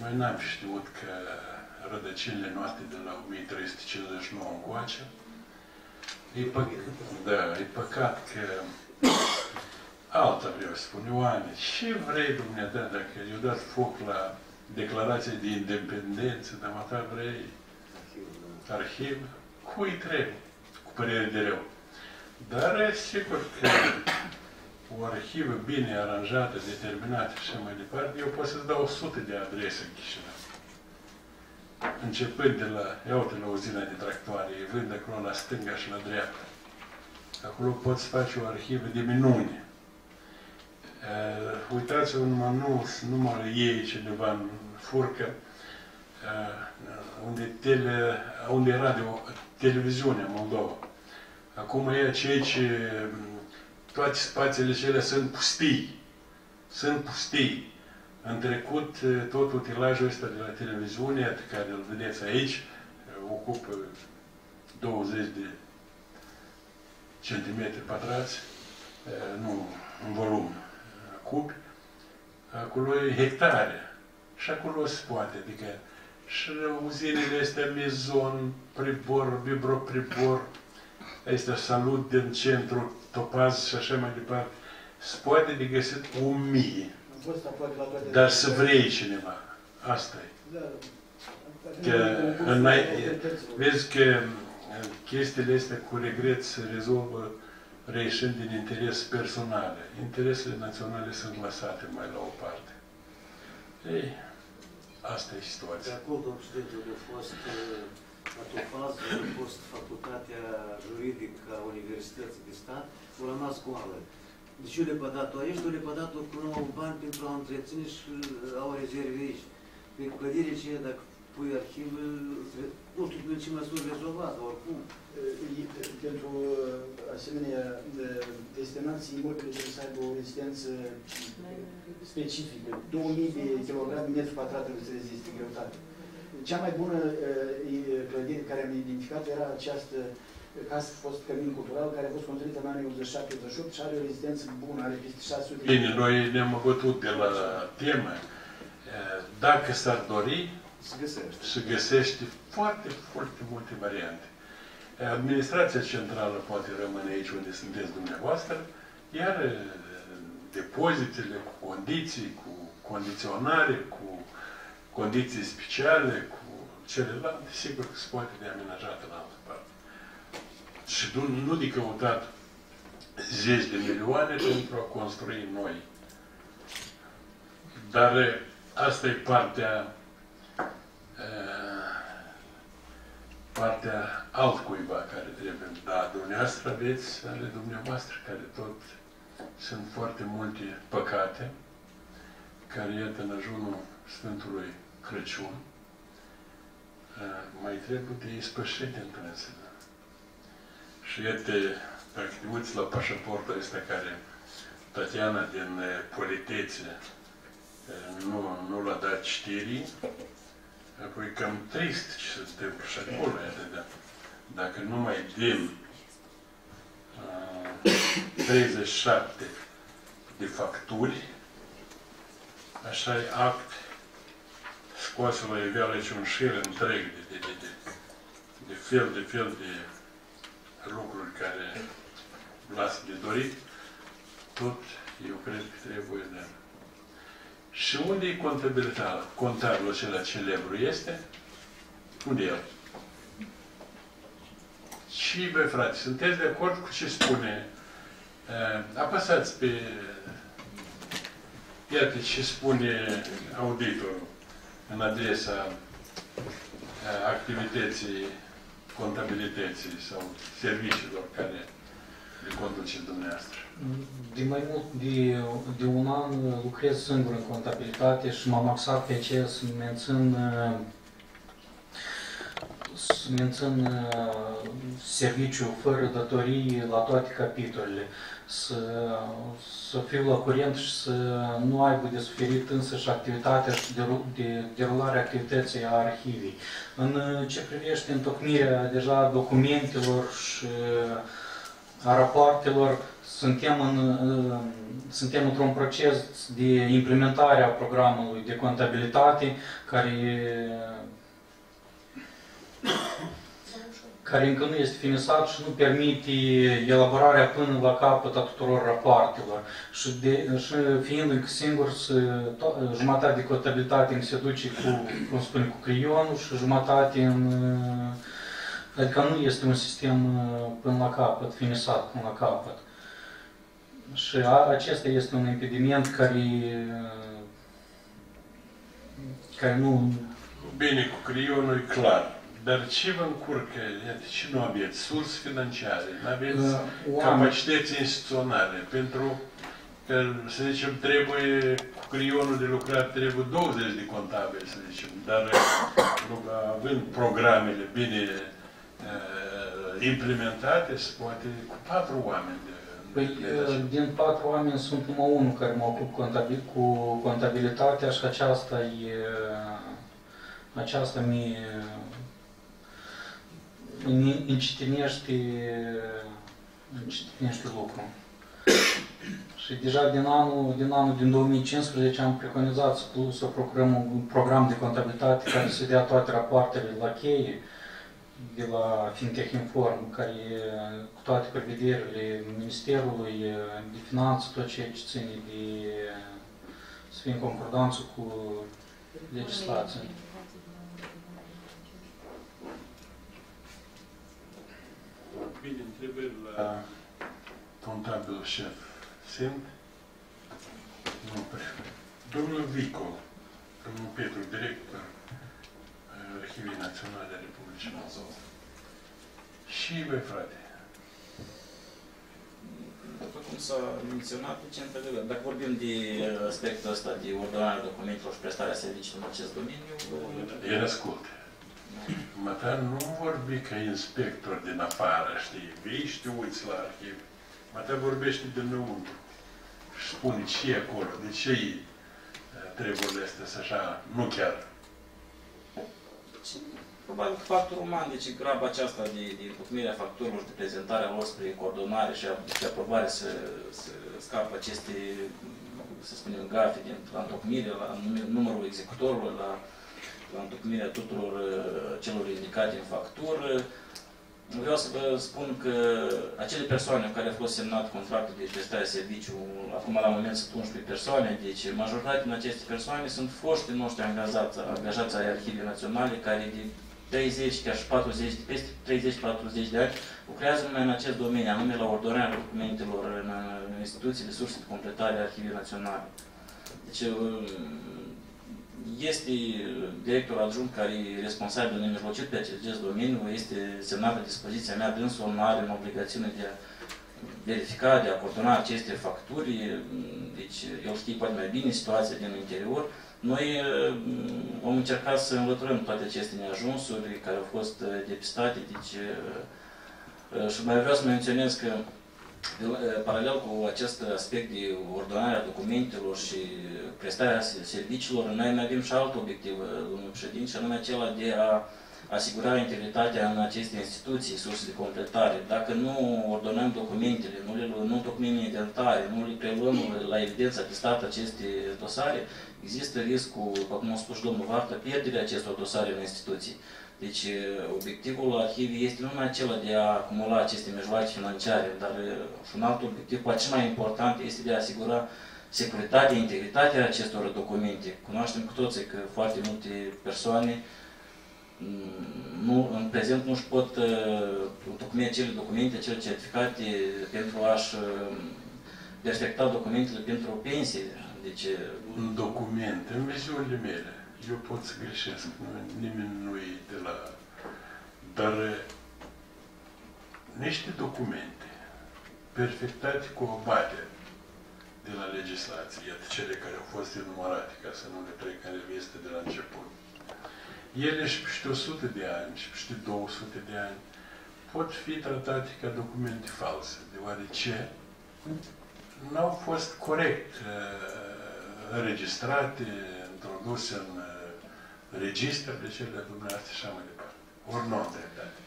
noi n-am știut că rădăcinile noastre de la 1359 încoace, e, pă... da, e păcat că alta vreau să spun, Ioane, ce vrei dumneata dacă i-au dat foc la declarația de independență, dar mă vrei? Arhiv, cui trebuie, cu părere de rău. Dar sigur că o arhivă bine aranjată, determinată și așa mai departe, eu pot să-ți dau 100 de adrese în Chișinău. Începând de la, ia uite la uzina de tractoare, îi vând acolo la stânga și la dreapta. Acolo poți face o arhivă de minune. Uh, uitați-vă numai nu, numai ei cineva în furcă, uh, unde, tele, unde era de o televiziune Moldova Acum e cei ce toate spațiile cele sunt pustii. Sunt pustii. În trecut, tot utilajul ăsta de la televiziune, care îl vedeți aici, ocupă 20 de centimetri pătrați, nu în volum cub, acolo e hectare. Și acolo se poate, adică și uzinele astea, mezon, pribor, vibropribor, este salut din centru, topaz și așa mai departe. Se poate de găsit o mie. Dar să vrei cineva. Asta e. Da. Că, în, vezi că chestiile astea cu regret se rezolvă reieșind din interes personale. Interesele naționale sunt lăsate mai la o parte. Ei, asta e De situația. acord, domnul președinte, a fost uh, la o fază, a fost facultatea juridică a Universității de Stat, a rămas goală. Deci eu le pădat-o aici, eu le pădat-o cu nouă bani pentru a o întreține și uh, au rezerve aici. Pe clădire ce dacă pui arhiv, uh, nu știu prin ce măsuri rezolvat, oricum. Uh, Pentru uh, asemenea uh, destinații, imobile trebuie să aibă o rezistență specifică. 2000 de kilograme metru pătrat trebuie să reziste greutate. Cea mai bună uh, clădire care am identificat era această casă fost cămin cultural, care a fost construită în anii 87-88 și are o rezistență bună, are peste 600 de Bine, noi ne-am bătut de la temă. Dacă s-ar dori, Se găsește. se găsește foarte, foarte multe variante. Administrația centrală poate rămâne aici unde sunteți dumneavoastră, iar eh, depozitele cu condiții, cu condiționare, cu condiții speciale, cu celelalte, sigur că se poate de amenajat în altă parte. Și nu, nu de căutat zeci de milioane pentru a construi noi. Dar eh, asta e partea eh, partea altcuiva care trebuie. Da, dumneavoastră aveți ale dumneavoastră, care tot sunt foarte multe păcate, care iată în ajunul Sfântului Crăciun, eh, mai trebuie de ispășit în trânsele. Și iată, dacă te uiți la pașaportul ăsta care Tatiana din eh, Politețe eh, nu, nu l-a dat știrii, Apoi cam trist ce se întâmplă și acolo, iată, da. Dacă numai din uh, 37 de facturi, așa e act scoase la iveală aici un șir întreg de, de, de, de, de fel de fel de lucruri care lasă de dorit, tot eu cred că trebuie de și unde e contabilitatea? Contabilul acela celebru este? Unde e el? Și, băi, frate, sunteți de acord cu ce spune? Uh, apăsați pe... Iată ce spune auditorul în adresa uh, activității contabilității sau serviciilor care le conduceți dumneavoastră. De mai mult de, de un an lucrez singur în contabilitate și m-am axat pe aceea să mențin, uh, să mențin uh, serviciu fără datorii la toate capitolele, să, să fiu la curent și să nu aibă de suferit însă și activitatea și deru- de derularea activității a arhivii. În uh, ce privește întocmirea deja documentelor și a rapoartelor, suntem, în, uh, suntem într-un proces de implementare a programului de contabilitate care, care încă nu este finisat și nu permite elaborarea până la capăt a tuturor rapoartelor. Și, de, și fiind încă singur, să, to- jumătate de contabilitate încă se duce cu, cum spune, cu creionul și jumătate în uh, Adică nu este un sistem uh, până la capăt, finisat până la capăt. Și a, acesta este un impediment care, uh, care nu... Bine, cu creionul e clar. Dar ce vă încurcă? Iată, ce nu aveți? Surse financiare, nu aveți uh, oameni, capacități instituționale. Pentru că, să zicem, trebuie, cu creionul de lucrat, trebuie 20 de contabili, să zicem. Dar având programele bine uh, implementate, se poate cu patru oameni de, Păi, de, uh, de din patru oameni sunt numai unul care mă ocup contabil, cu contabilitatea și aceasta e, aceasta mi îmi încetinește, încetinește lucrul. Și deja din anul, din anul din 2015 am preconizat să, să procurăm un program de contabilitate care să dea toate rapoartele la cheie, de la Fintech Inform, care cu toate prevederile Ministerului de Finanțe, tot ceea ce ține de să fie în concordanță cu legislația. Bine întrebări la contabil șef. Sunt? Nu prea. Domnul Vicol, domnul Petru, director al Arhivii Naționale a Republicii Moldova. Și voi, frate. După cum s-a menționat, deci, într-adevăr, dacă vorbim de uh, aspectul ăsta de ordonarea documentelor și prestarea serviciilor în acest domeniu, uh, El ascultă. Mătar nu vorbi ca inspector din afară, știi, vii și te uiți la arhiv. Mătar vorbește dinăuntru și spune ce e acolo, de ce e eh, treburile astea să așa, nu chiar. deci, probabil că factorul uman, deci graba aceasta de, de întocmirea facturilor și de prezentarea lor spre coordonare și, a- și aprobare să, să scapă aceste, să spunem, gafe din, la întocmire, la numi- numărul executorului, la, la întocmirea tuturor uh, celor indicate în factură. Vreau să vă spun că acele persoane cu care a fost semnat contractul de prestare de serviciu, acum la moment sunt 11 persoane, deci majoritatea din aceste persoane sunt foști noștri angajați, angajați ai Arhivii Naționale, care de 30, chiar și 40, de peste 30-40 de ani, lucrează numai în acest domeniu, anume la ordonarea documentelor în, în instituții de surse de completare a Arhivii Naționale. Deci, este directorul adjunct care e responsabil nemijlocit pe acest domeniu, este semnat la dispoziția mea, dânsul nu are în obligațiune de a verifica, de a coordona aceste facturi, deci el știe poate mai bine situația din interior. Noi mm, vom încerca să înlăturăm toate aceste neajunsuri care au fost uh, depistate, deci uh, uh, și mai vreau să menționez că de- paralel cu acest aspect de ordonare a documentelor și prestarea serviciilor, noi mai avem și alt obiectiv, domnul președinte, și anume acela de a asigura integritatea în aceste instituții, surse de completare. Dacă nu ordonăm documentele, nu le nu întocmim inventare, nu le preluăm la evidență atestat aceste dosare, există riscul, după cum a spus și domnul Vartă, pierderea acestor dosare în instituții. Deci obiectivul arhivii este nu numai acela de a acumula aceste mijloace financiare, dar și un alt obiectiv, poate cel mai important, este de a asigura securitatea, integritatea acestor documente. Cunoaștem cu toții că foarte multe persoane mm, nu, în prezent nu își pot uh, întocmi acele documente, acele certificate pentru a-și uh, perfecta documentele pentru pensie. Deci, Un document, în viziunile mele, eu pot să greșesc, nu, nimeni nu e de la... Dar eh, niște documente perfectate cu o batere de la legislație, iată cele care au fost enumărate, ca să nu le trec în revistă de la început. Ele și peste 100 de ani, și peste 200 de ani, pot fi tratate ca documente false, deoarece n-au fost corect uh, înregistrate, introduse în uh, registrele cele dumneavoastră și așa mai departe. Ori nu am dreptate.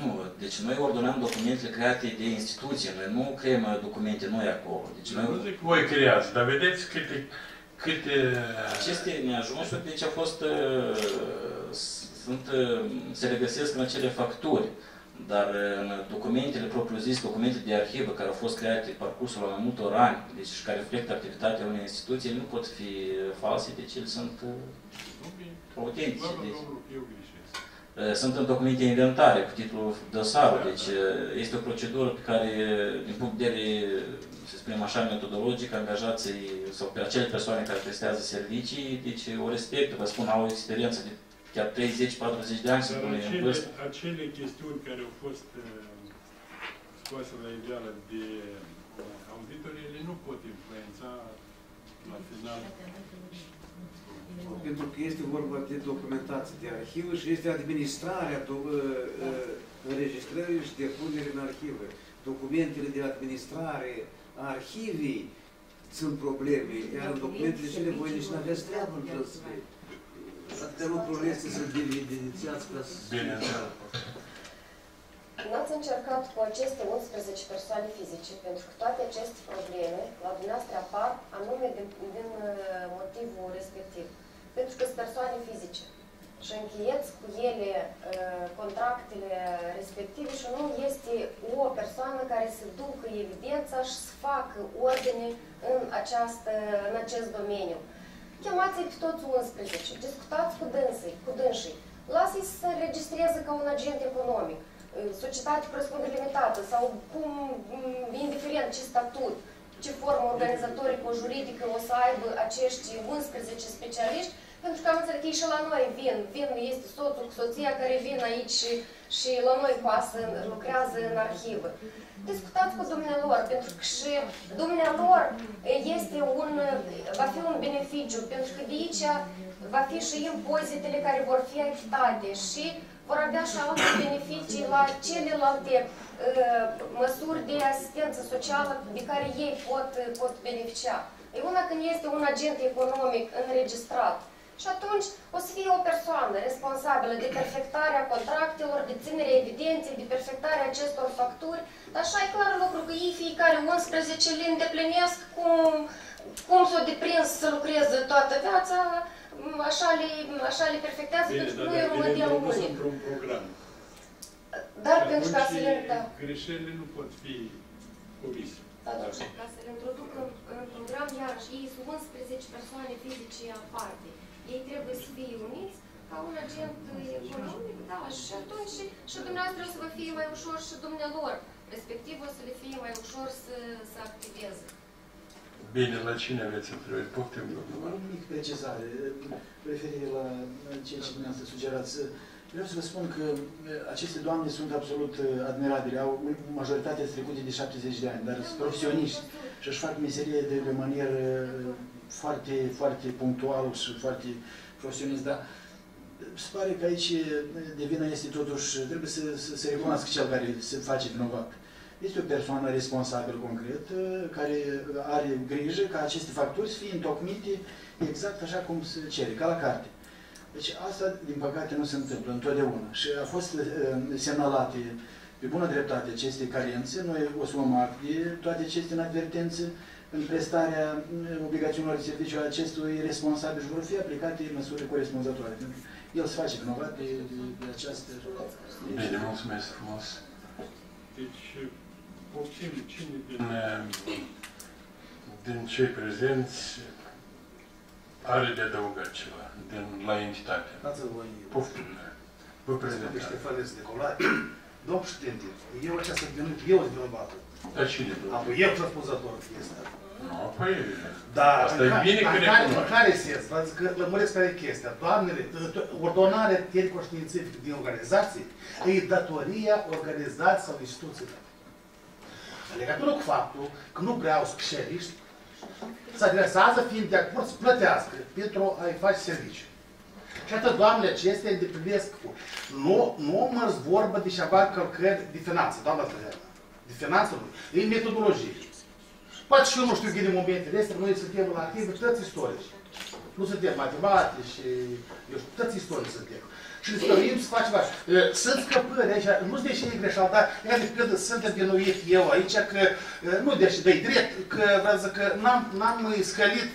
Nu, deci noi ordonăm documentele create de instituție, noi nu creăm uh, documente noi acolo. Deci Nu noi, zic voi creați, dar vedeți câte, câte aceste neajunsuri deci au fost, uh, sunt, uh, se regăsesc în acele facturi, dar uh, în documentele propriu-zis, documente de arhivă care au fost create pe parcursul la mai multor ani, deci și care reflectă activitatea unei instituții, ele nu pot fi uh, false, deci ele sunt uh, autentice. Deci, Eu greșesc. Uh, Sunt în documente inventare cu titlul dosarul, deci uh, este o procedură pe care, din punct de vedere, să spunem așa, metodologic, angajații sau pe acele persoane care prestează servicii, deci o respectă, vă spun, au o experiență de chiar 30-40 de ani, să Dar spunem, în acele, vârstă. acele chestiuni care au fost uh, scoase la iveală de uh, auditori, ele nu pot influența la final. Pentru că este vorba de documentație de arhivă și este administrarea do- ă, ă, înregistrării și depunerii în arhivă. Documentele de administrare a arhivii sunt probleme, iar în documentele cele voi nici nu aveți treabă în dânsele. Atâtea lucruri este să evidențiați ca să... Bine, da. N-ați încercat cu aceste 11 persoane fizice, pentru că toate aceste probleme la dumneavoastră apar anume din, din uh, motivul respectiv. Pentru că sunt persoane fizice. Și încheieți cu ele uh, contractele respective și nu este o persoană care să ducă evidența și să facă ordine în, această, în acest domeniu. Chemați-i pe toți 11, discutați cu dânsii, cu dânsii, lasă-i să registreze ca un agent economic. societate cu răspundere limitată sau cum, m, indiferent ce statut, ce formă organizatorică-juridică o să aibă acești 11 specialiști, pentru că am înțeles că ei și la noi vin. Vin, este soțul cu soția care vin aici și, și la noi pasă, lucrează în arhivă. Discutați cu dumnealor, pentru că și dumnealor este un, va fi un beneficiu, pentru că de aici va fi și impozitele care vor fi achitate și vor avea și alte beneficii la celelalte uh, măsuri de asistență socială de care ei pot, pot beneficia. E una când este un agent economic înregistrat. Și atunci o să fie o persoană responsabilă de perfectarea contractelor, de ținerea evidenței, de perfectarea acestor facturi. Dar așa e clar lucru că ei fiecare 11 le îndeplinesc cum, cum s-o deprins să lucreze toată viața, așa le, așa le perfectează, Bine, pentru că dar nu e dacă ele modelul introdus unic. într-un program. Dar Și pentru ca să le... atunci Da. greșelile nu pot fi comise. Da, da, ca să le introduc în, în program, iarăși, ei sunt 11 persoane fizice aparte. Ei trebuie să fie uniți ca un agent economic, da, și atunci și dumneavoastră o să vă fie mai ușor și dumnealor, respectiv o să le fie mai ușor să, să activeze. Bine, la cine aveți întrebări? Poftim, domnul O mic precizare, referire la ceea ce dumneavoastră sugerați. Vreau să vă spun că aceste doamne sunt absolut admirabile, au majoritatea trecute de 70 de ani, dar sunt profesioniști și își fac meserie de, de manieră foarte, foarte punctual și foarte profesionist, dar se pare că aici de vină este totuși, trebuie să, să se recunoască cel care se face vinovat. Este o persoană responsabilă concret, care are grijă ca aceste facturi să fie întocmite exact așa cum se cere, ca la carte. Deci asta, din păcate, nu se întâmplă întotdeauna. Și a fost uh, semnalate pe bună dreptate aceste carențe. Noi o să luăm act de toate aceste advertențe în prestarea uh, obligațiunilor de serviciu a acestui responsabil și vor fi aplicate măsuri corespunzătoare. Pentru că el se face vinovat de, de, de această... Bine, mulțumesc frumos. Deci, poftim, cine din, din cei prezenți are de adăugat ceva din, la entitate? Dați-vă voi Poftim. Vă despre prezentați. Ștefănescu Nicolae. Domnul președinte, eu așa sunt venit, eu sunt vinovatul. Dar cine? Am eu sunt răspunzător de chestia. Nu, păi, Dar asta în e ca- bine că în care, în recunoaște. care sens? Vă zic că lămuresc care e chestia. Doamnele, ordonarea tehnico-științifică din organizații e datoria organizației sau instituțiilor. În legătură cu faptul că nu vreau specialiști, se adresează fiind de acord să plătească pentru a-i face serviciu. Și atât doamnele acestea îndeplinesc cu. Nu, nu mă vorbă de ceva călcări de finanțe, doamna Tăzeană. De finanțe nu. E metodologie. Poate și eu nu știu din momentele astea, noi suntem la activități istorice. Nu suntem matematici, eu știu, toți istorici suntem. Și ne stărim să facem așa. Sunt scăpări aici, nu știu de ce e greșeal, dar iar de când sunt învinuit eu aici, că nu de ce de drept, că vreau să că n-am, n-am scălit,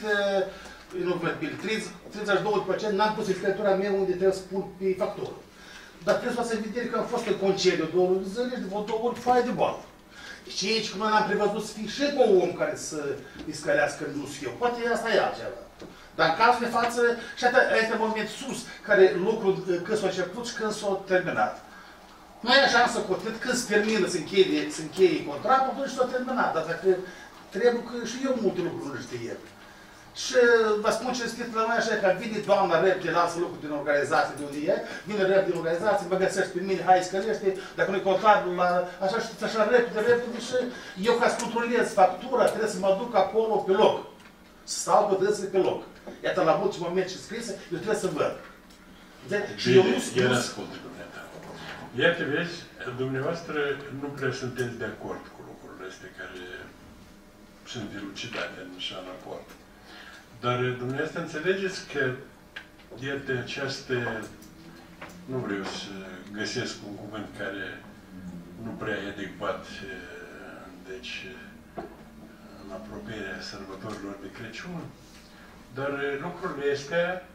nu văd bine, 32%, n-am pus în scălitura mea unde trebuie să pun pe factură. Dar trebuie să se vedere că am fost în concediu două zile și de vreo două ori foaie de bani. Și aici, cum n-am prevăzut să fie și cu un om care să îi scălească, nu știu eu. Poate asta e altceva. Dar în cazul de față, și atât, este un moment sus, care lucrul când s-a început și când s-a terminat. Nu e așa să hotărât când se termină, se încheie, se încheie contractul, atunci s-a terminat. Dar dacă trebuie că și eu multe lucruri nu știu el. Și vă spun ce scris la noi așa, că vine doamna repede, lasă lucruri din organizație de unde e, vine repede din organizație, mă găsești pe mine, hai scălește, dacă nu-i contractul la, așa știți, așa repede, repede și eu ca să controlez factura trebuie să mă duc acolo pe loc. Să stau cu dânsele pe loc. Iată, la multe momente și scrise, eu trebuie să văd. Înțelegi? Și eu nu Bine, iar nu- ascultă, dumneata. Iată, vezi, dumneavoastră nu prea sunteți de acord cu lucrurile astea care sunt dilucidate în așa raport. Dar dumneavoastră înțelegeți că, iată, această, nu vreau să găsesc un cuvânt care nu prea e adecvat, eh, deci, eh, în apropierea sărbătorilor de Crăciun, dar eh, lucrurile astea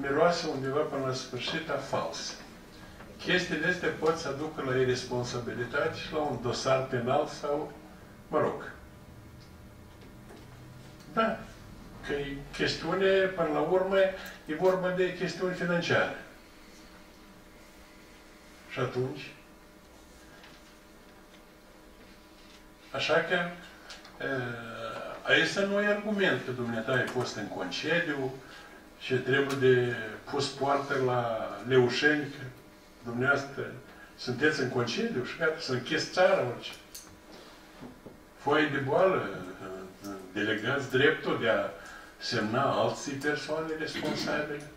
miroase undeva până la sfârșit a fals. Chestiile astea pot să aducă la irresponsabilitate și la un dosar penal sau, mă rog. Da, că e chestiune, până la urmă, e vorba de chestiuni financiare. Și atunci, Așa că Aici nu e argument că dumneata ai fost în concediu și trebuie de pus poartă la Leușeni, că dumneavoastră sunteți în concediu și gata, să închis țara orice. Foaie de boală, delegați dreptul de a semna alții persoane responsabile.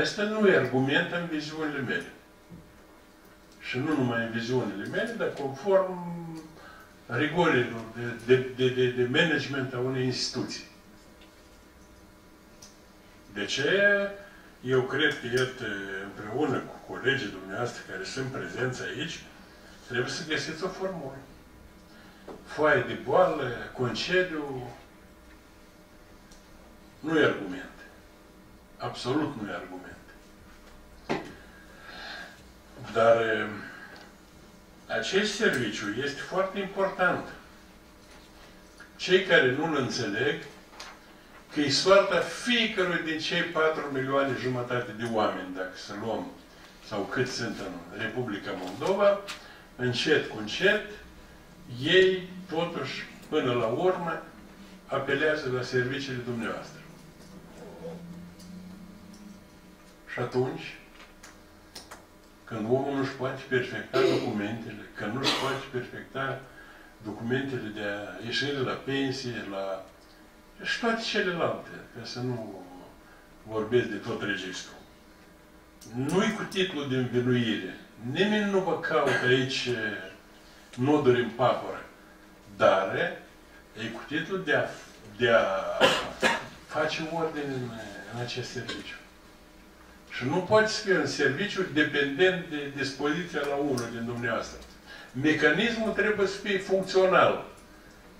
Asta nu e argument în viziunile mele. Și nu numai în viziunile mele, dar conform rigorilor de, de, de, de, de management a unei instituții. De ce? Eu cred că, iată, împreună cu colegii dumneavoastră care sunt prezenți aici, trebuie să găsiți o formulă. Foaie de boală, concediu, nu e argument. Absolut nu e argument. Dar acest serviciu este foarte important. Cei care nu-l înțeleg, că e soarta fiecărui din cei 4 milioane jumătate de oameni, dacă să luăm, sau cât sunt în Republica Moldova, încet cu încet, ei, totuși, până la urmă, apelează la serviciile dumneavoastră. Și atunci, când omul nu-și poate perfecta documentele, că nu-și poate perfecta documentele de ieșire la pensie, la... și toate celelalte, ca să nu vorbesc de tot registrul. Nu-i cu titlul de învinuire. Nimeni nu vă caută aici noduri în papără. Dar e cu titlul de a, de a face ordine în, în acest serviciu. Și nu poți fi un serviciu dependent de dispoziția la unul din dumneavoastră. Mecanismul trebuie să fie funcțional.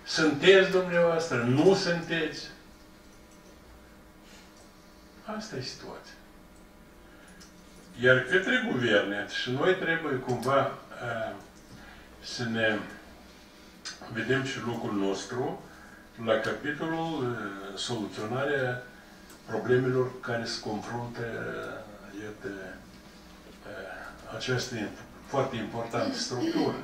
Sunteți dumneavoastră, nu sunteți. Asta e situația. Iar către guverne, și noi trebuie cumva a, să ne vedem și lucrul nostru la capitolul a, soluționarea problemelor care se confruntă iată, această foarte importantă structură.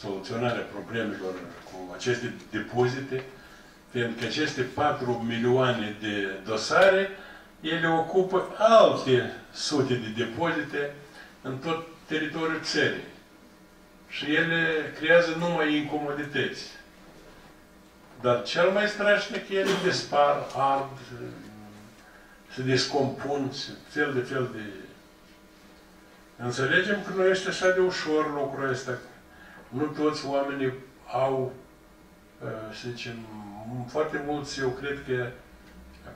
Soluționarea problemelor cu aceste depozite, fiindcă aceste 4 milioane de dosare, ele ocupă alte sute de depozite în tot teritoriul țării. Și ele creează numai incomodități. Dar cel mai strașnic, ele dispar, ard, se descompun, se fel de fel de... Înțelegem că nu este așa de ușor lucrul ăsta. Nu toți oamenii au, uh, să zicem, foarte mulți, eu cred că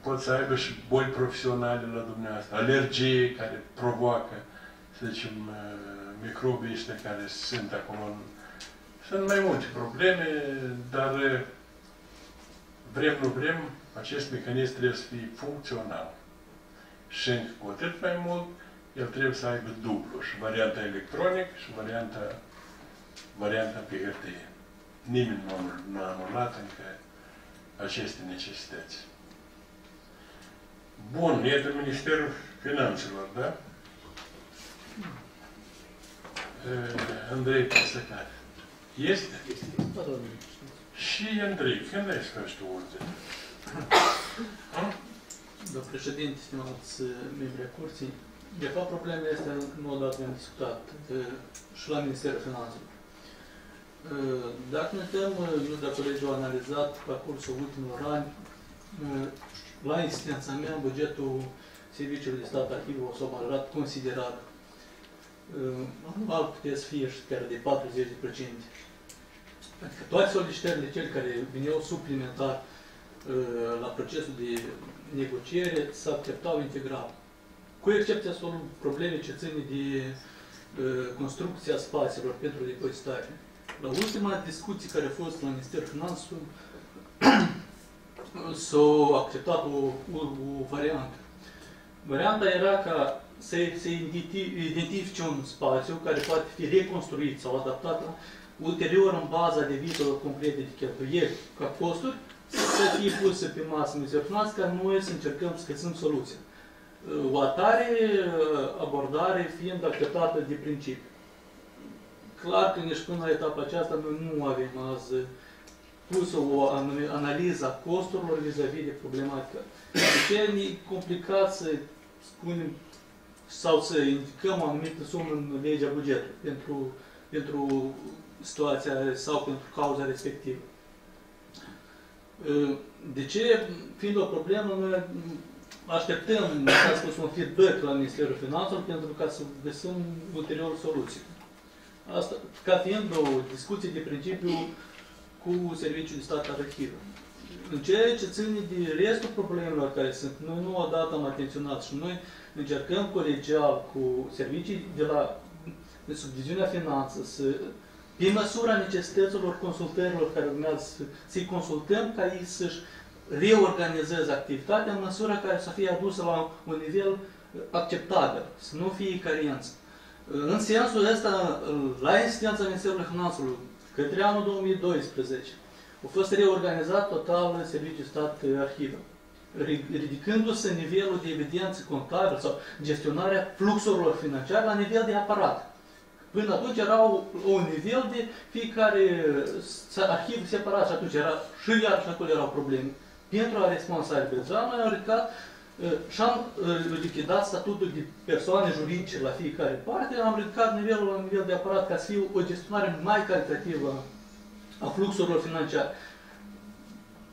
pot să aibă și boli profesionale la dumneavoastră, alergii care provoacă, să zicem, uh, microbii ăștia care sunt acolo. Sunt mai multe probleme, dar uh, vrem, nu vrem, acest mecanism trebuie să fie funcțional. Și cu atât mai mult, el trebuie să aibă dublu, și varianta electronic și varianta, varianta pe hârtie. Nimeni nu, nu a anulat încă aceste necesități. Bun, e de Ministerul Finanțelor, da? Andrei Pasăcar. Este? Este. Și Andrei, când ai scos tu ordine? Domnul președinte, stimați uh, membri ai curții, de fapt problema este, în mod dat am discutat uh, și la Ministerul Finanțelor. Uh, dacă ne uităm, nu dacă colegii au analizat parcursul ultimilor ani, la insistența mea, bugetul Serviciului de Stat Arhivul s-a majorat considerabil. Anual putea să fie și chiar de 40%. Adică toate solicitările cele care vineau suplimentar la procesul de negociere să acceptau integral. Cu excepția probleme ce ține de uh, construcția spațiilor pentru depozitare. La ultima discuție care a fost la Ministerul Finanțelor s-a acceptat o, o, o variantă. Varianta era ca să se identifice un spațiu care poate fi reconstruit sau adaptat ulterior în baza de viitor complete de cheltuieli ca costuri să fie puse pe masă mizernați ca noi să încercăm să găsim soluția. O atare abordare fiind acceptată de principiu. clar că nici până la etapa aceasta noi nu avem azi pus o anume- analiză a costurilor vis-a-vis de problematica. De ce e complicat să spunem sau să indicăm o anumită sumă în legea bugetului pentru, pentru situația sau pentru cauza respectivă? De ce, fiind o problemă, noi așteptăm, așa spus, un feedback la Ministerul Finanțelor pentru ca să găsim ulterior soluții. Asta ca fiind o discuție de principiu cu Serviciul de Stat Arhivă. În ceea ce ține de restul problemelor care sunt, noi nu odată am atenționat și noi încercăm colegial cu servicii de la de subdiviziunea finanță să pe măsura necesităților consultărilor care urmează să, să-i consultăm ca ei să-și reorganizeze activitatea în măsura care să fie adusă la un nivel acceptabil, să nu fie carență. În sensul ăsta, la insistența Ministerului Finanțelor, către anul 2012, a fost reorganizat total Serviciul Stat Arhivă, ridicându-se nivelul de evidență contabilă sau gestionarea fluxurilor financiare la nivel de aparat. Până atunci era un nivel de fiecare arhiv separat și atunci era și iar și acolo erau probleme. Pentru a responsabiliza, noi am ridicat și am lichidat statutul de persoane juridice la fiecare parte, am ridicat nivelul la nivel de aparat ca să fie o gestionare mai calitativă a fluxurilor financiare.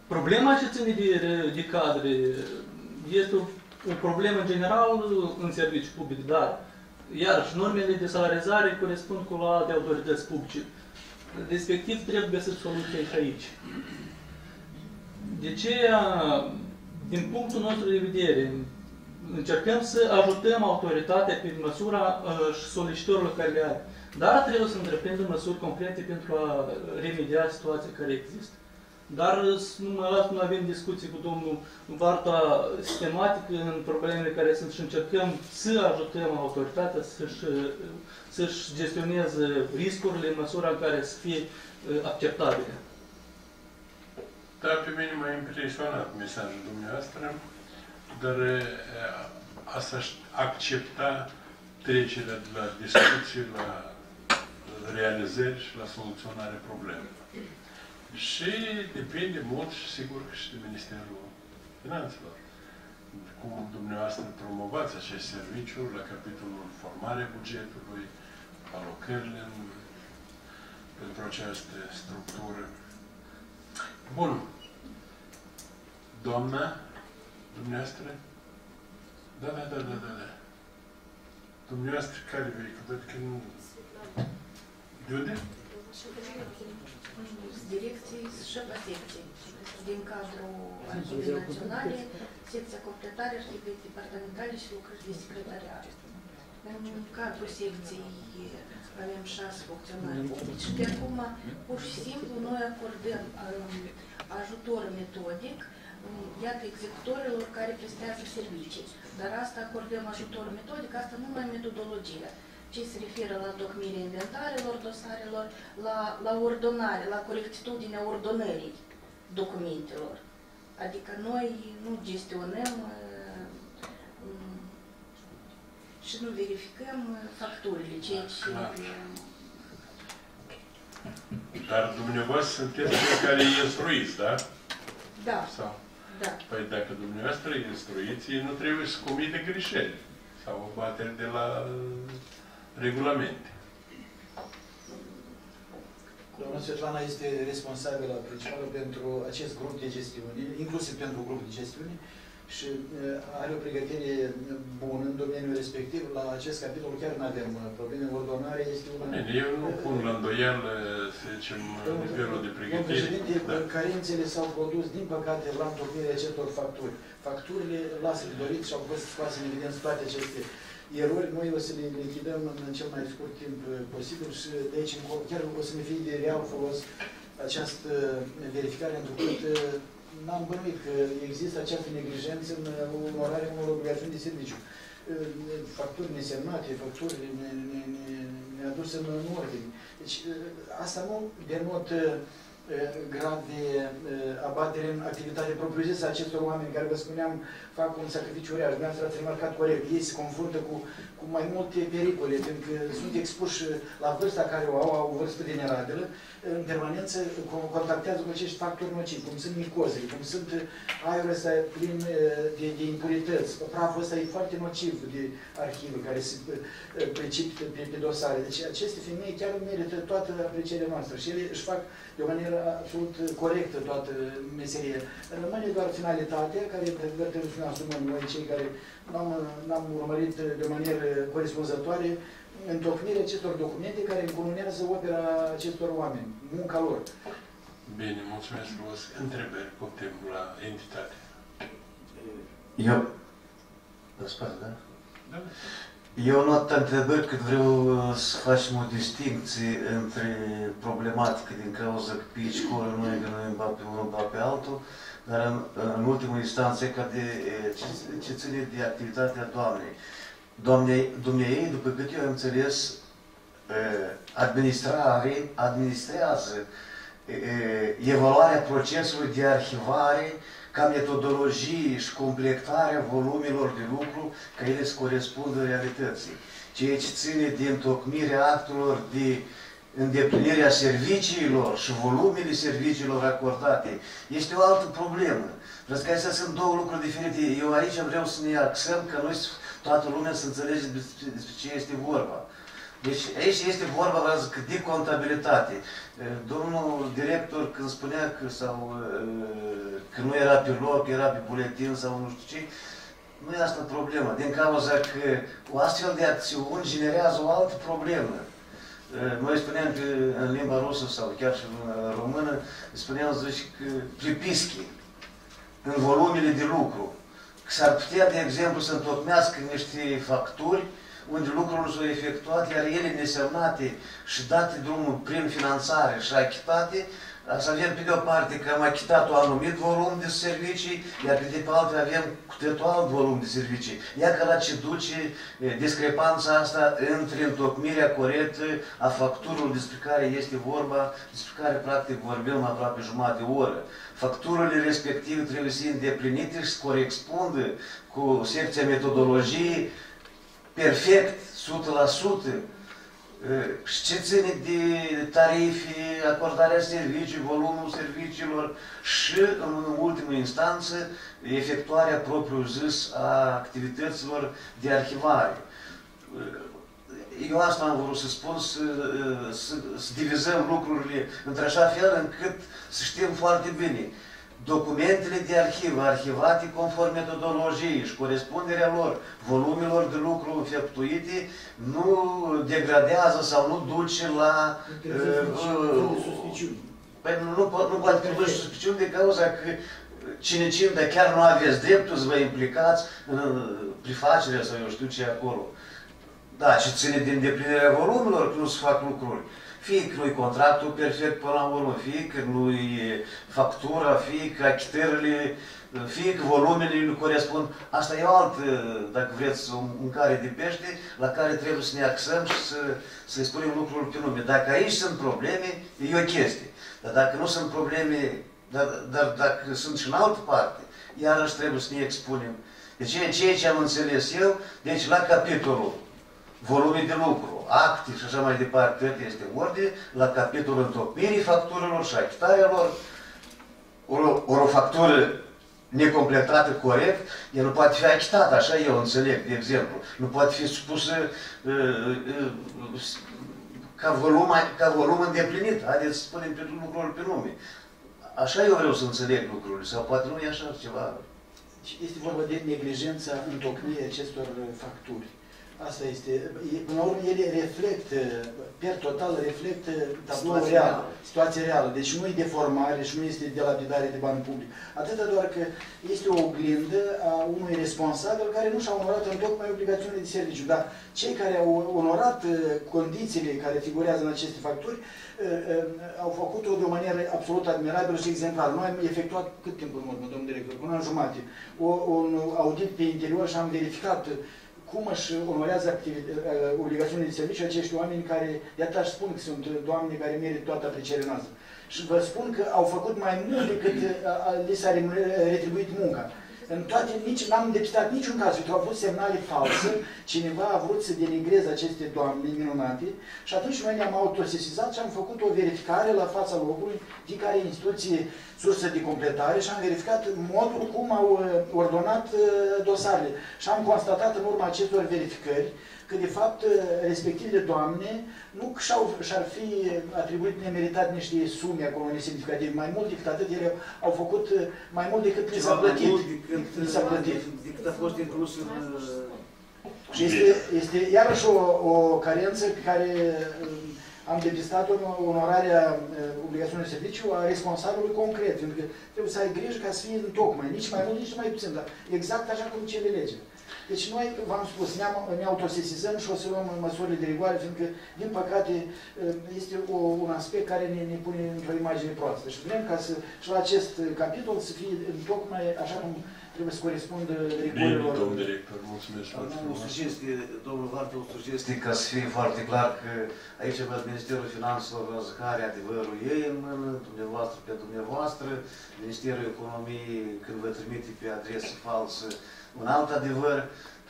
Problema ce ține de, de cadre este o, o problemă general în serviciu public, dar iarăși normele de salarizare corespund cu alte autorități publice. Respectiv trebuie găsit soluția și aici. De ce, din punctul nostru de vedere, încercăm să ajutăm autoritatea pe măsura uh, solicitorilor care le are. Dar trebuie să întreprindem măsuri concrete pentru a remedia situația care există. Dar numai nu avem discuții cu domnul Varta sistematică în problemele care sunt și încercăm să ajutăm autoritatea să-și, să-și gestioneze riscurile în măsura în care să fie acceptabile. Da, pe mine m-a impresionat mesajul dumneavoastră, dar asta accepta trecerea de la discuții la realizări și la soluționarea problemelor. Și depinde mult și sigur că și de Ministerul Finanțelor. Cum dumneavoastră promovați acest serviciu la capitolul formare bugetului, alocările în, pentru această structură. Bun. Doamna, dumneavoastră? Da, da, da, da, da, da. Dumneavoastră care vei? Văd că nu... De unde? Direcției șefa secției din cadrul Arhivei Naționale, secția completare, arhive departamentale și lucrări de secretariat. În cadrul secției avem șase funcționari publici și de acum pur și simplu noi acordăm ajutor metodic iată, executorilor care prestează servicii. Dar asta acordăm ajutor metodic, asta numai metodologie ce se referă la docmirea inventarelor, dosarelor, la, la ordonare, la corectitudinea ordonării documentelor. Adică noi nu gestionăm uh, și nu verificăm facturile, ceea ce... Dar dumneavoastră sunteți cei care instruiți, da? Da. Sau? Da. Păi dacă dumneavoastră instruiți, nu trebuie să comite greșeli sau o batere de la regulamente. Doamna Svetlana este responsabilă principală pentru acest grup de gestiune, inclusiv pentru grupul de gestiune, și are o pregătire bună în domeniul respectiv. La acest capitol chiar nu avem probleme. Ordonare este una... Bine, eu nu pun la îndoială, să zicem, nivelul de pregătire. Domnul președinte, da. carențele s-au produs, din păcate, la întocmirea acestor facturi. Facturile lasă de dorit și au fost scoase în evidență toate aceste erori, noi o să le lichidăm în cel mai scurt timp posibil și de aici încolo chiar o să ne fie de real folos această verificare, pentru că n-am bănuit că există această neglijență în onorarea unor obligațiuni de serviciu. Facturi nesemnate, facturi neaduse ne, ne în ordine. Deci asta nu denotă uh, grad de uh, abatere în activitate propriu-zisă a acestor oameni care, vă spuneam, fac un sacrificiu uriaș. Dumneavoastră ați remarcat corect. Ei se confruntă cu, cu mai multe pericole, pentru că sunt expuși la vârsta care o au, au o vârstă vulnerabilă, în permanență co- contactează cu acești factori nocivi, cum sunt micoze, cum sunt aerul ăsta plin uh, de, de impurități. Praful ăsta e foarte nociv de arhivă care se uh, precipită pe, pe dosare. Deci aceste femei chiar merită toată aprecierea noastră și ele își fac de o manieră absolut corectă toată meseria. Rămâne doar finalitatea, care într-adevăr trebuie să ne asumăm noi cei care n-am, n-am urmărit de o manieră corespunzătoare întocmirea acestor documente care încununează opera acestor oameni, munca lor. Bine, mulțumesc frumos. Întrebări, putem la entitate. Eu... Răspuns, da? Da? Eu nu atât întrebări cât vreau uh, să facem o distinție între problematică din cauza că pe aici coră nu e că nu ba pe unul, ba pe altul, dar în, în ultimă instanță ca de ce, ce ține de activitatea Doamnei. Doamne, Dumnezeu, după cât eu am înțeles, administrare, administrează evaluarea procesului de arhivare ca metodologie și completarea volumilor de lucru ca ele să corespundă realității. Ceea ce ține de întocmirea actelor de îndeplinirea serviciilor și volumele serviciilor acordate este o altă problemă. Pentru că astea sunt două lucruri diferite. Eu aici vreau să ne axăm că noi toată lumea să înțelege despre, despre ce este vorba. Deci aici este vorba că de contabilitate. Domnul director când spunea că, sau, că nu era pe loc, era pe buletin sau nu știu ce, nu e asta problema. Din cauza că o astfel de acțiuni generează o altă problemă. Noi spuneam că în limba rusă sau chiar și în română, spuneam, zici, că pripischi, în volumele de lucru. S-ar putea, de exemplu, să întocmească niște facturi unde lucrurile s-au efectuat, iar ele nesemnate și date drumul prin finanțare și achitate, să avem pe de o parte că am achitat un anumit volum de servicii, iar pe de pe altă avem cu totul alt volum de servicii. Iar că la ce duce discrepanța asta între întocmirea corectă a facturilor despre care este vorba, despre care practic vorbim aproape jumătate de oră. Facturile respective trebuie să fie îndeplinite și să corespundă cu secția metodologiei perfect, 100%, și ce ține de tarife, acordarea servicii, volumul serviciilor? Și, în ultimă instanță, efectuarea propriu-zis a activităților de arhivare. Eu asta am vrut să spun, să, să, să divizăm lucrurile într-așa fel încât să știm foarte bine documentele de arhivă arhivate conform metodologiei și corespunderea lor volumilor de lucru înfăptuite nu degradează sau nu duce la... Păi nu, nu, nu poate trebui suspiciuni de cauza că cine cine, dar chiar nu aveți dreptul să vă implicați în prefacerea sau eu știu ce acolo. Da, ce ține din îndeplinirea volumilor, că nu se fac lucruri fie că nu-i contractul perfect până la urmă, fie că nu-i factura, fie că achitările, fie că volumele nu corespund. Asta e o altă, dacă vreți, o mâncare de pește la care trebuie să ne axăm și să, să spunem lucrurile pe nume. Dacă aici sunt probleme, e o chestie. Dar dacă nu sunt probleme, dar, dar dacă sunt și în altă parte, iarăși trebuie să ne expunem. Deci ceea ce am înțeles eu, deci la capitolul volume de lucru, acte și așa mai departe, toate este ordine, la capitolul întocmirii facturilor și achitarea lor, o, o factură necompletată corect, ea nu poate fi achitată, așa eu înțeleg, de exemplu. Nu poate fi spusă uh, uh, ca, volum, ca volum îndeplinit. Haideți să spunem pe lucrurile pe nume. Așa eu vreau să înțeleg lucrurile, sau poate nu e așa ceva. Este vorba de neglijența întocmirii acestor facturi. Asta este. Până la urmă, ele reflectă, per total, reflectă tabloul real, situația reală. Deci nu e deformare și nu este delapidare de bani publici. Atâta doar că este o oglindă a unui responsabil care nu și-a onorat în tocmai obligațiunile de serviciu. Dar cei care au onorat uh, condițiile care figurează în aceste facturi uh, uh, au făcut-o de o manieră absolut admirabilă și exemplară. Noi am efectuat cât timp în urmă, domnul director? Un an jumate. O, un audit pe interior și am verificat cum își onorează obligațiunile de serviciu acești oameni care, iată aș spun că sunt doamne care merită toată aprecierea noastră. Și vă spun că au făcut mai mult decât uh, uh, li s-a remuner- retribuit munca. În toate, nici, n-am depistat niciun caz, pentru că au fost semnale false, cineva a vrut să denigreze aceste doamne minunate. Și atunci noi ne-am autosesizat și am făcut o verificare la fața locului, fiecare instituție sursă de completare și am verificat modul cum au uh, ordonat uh, dosarele. Și am constatat în urma acestor verificări că de fapt uh, respectivele doamne nu că și-au, și-ar fi atribuit nemeritat niște sume acolo nesemnificative, mai mult decât atât, ele au făcut uh, mai mult decât li s-a Ceva mai plătit. mult decât, Li s-a plătit. decât a fost inclus în... uh, Și este, este iarăși o, o carență pe care um, am depistat-o în onorarea uh, obligațiunii de serviciu a responsabilului concret, pentru că trebuie să ai grijă ca să fie în tocmai, nici mai mult, nici mai puțin, dar exact așa cum cere legea. Deci noi, v-am spus, ne, ne autosesizăm și o să luăm măsurile de rigoare, fiindcă, din păcate, uh, este o, un aspect care ne, ne pune într-o imagine proastă. Și vrem ca să, și la acest capitol să fie în tocmai așa cum trebuie să corespundă Bine, rigorilor. domn director, mulțumesc foarte O frumos. sugestie, domnul Vartă, o sugestie. Știi, ca să fie foarte clar că aici văd Ministerul Finanțelor răzcare adevărul ei în mână, dumneavoastră pe dumneavoastră, Ministerul Economiei când vă trimite pe adresă falsă un alt adevăr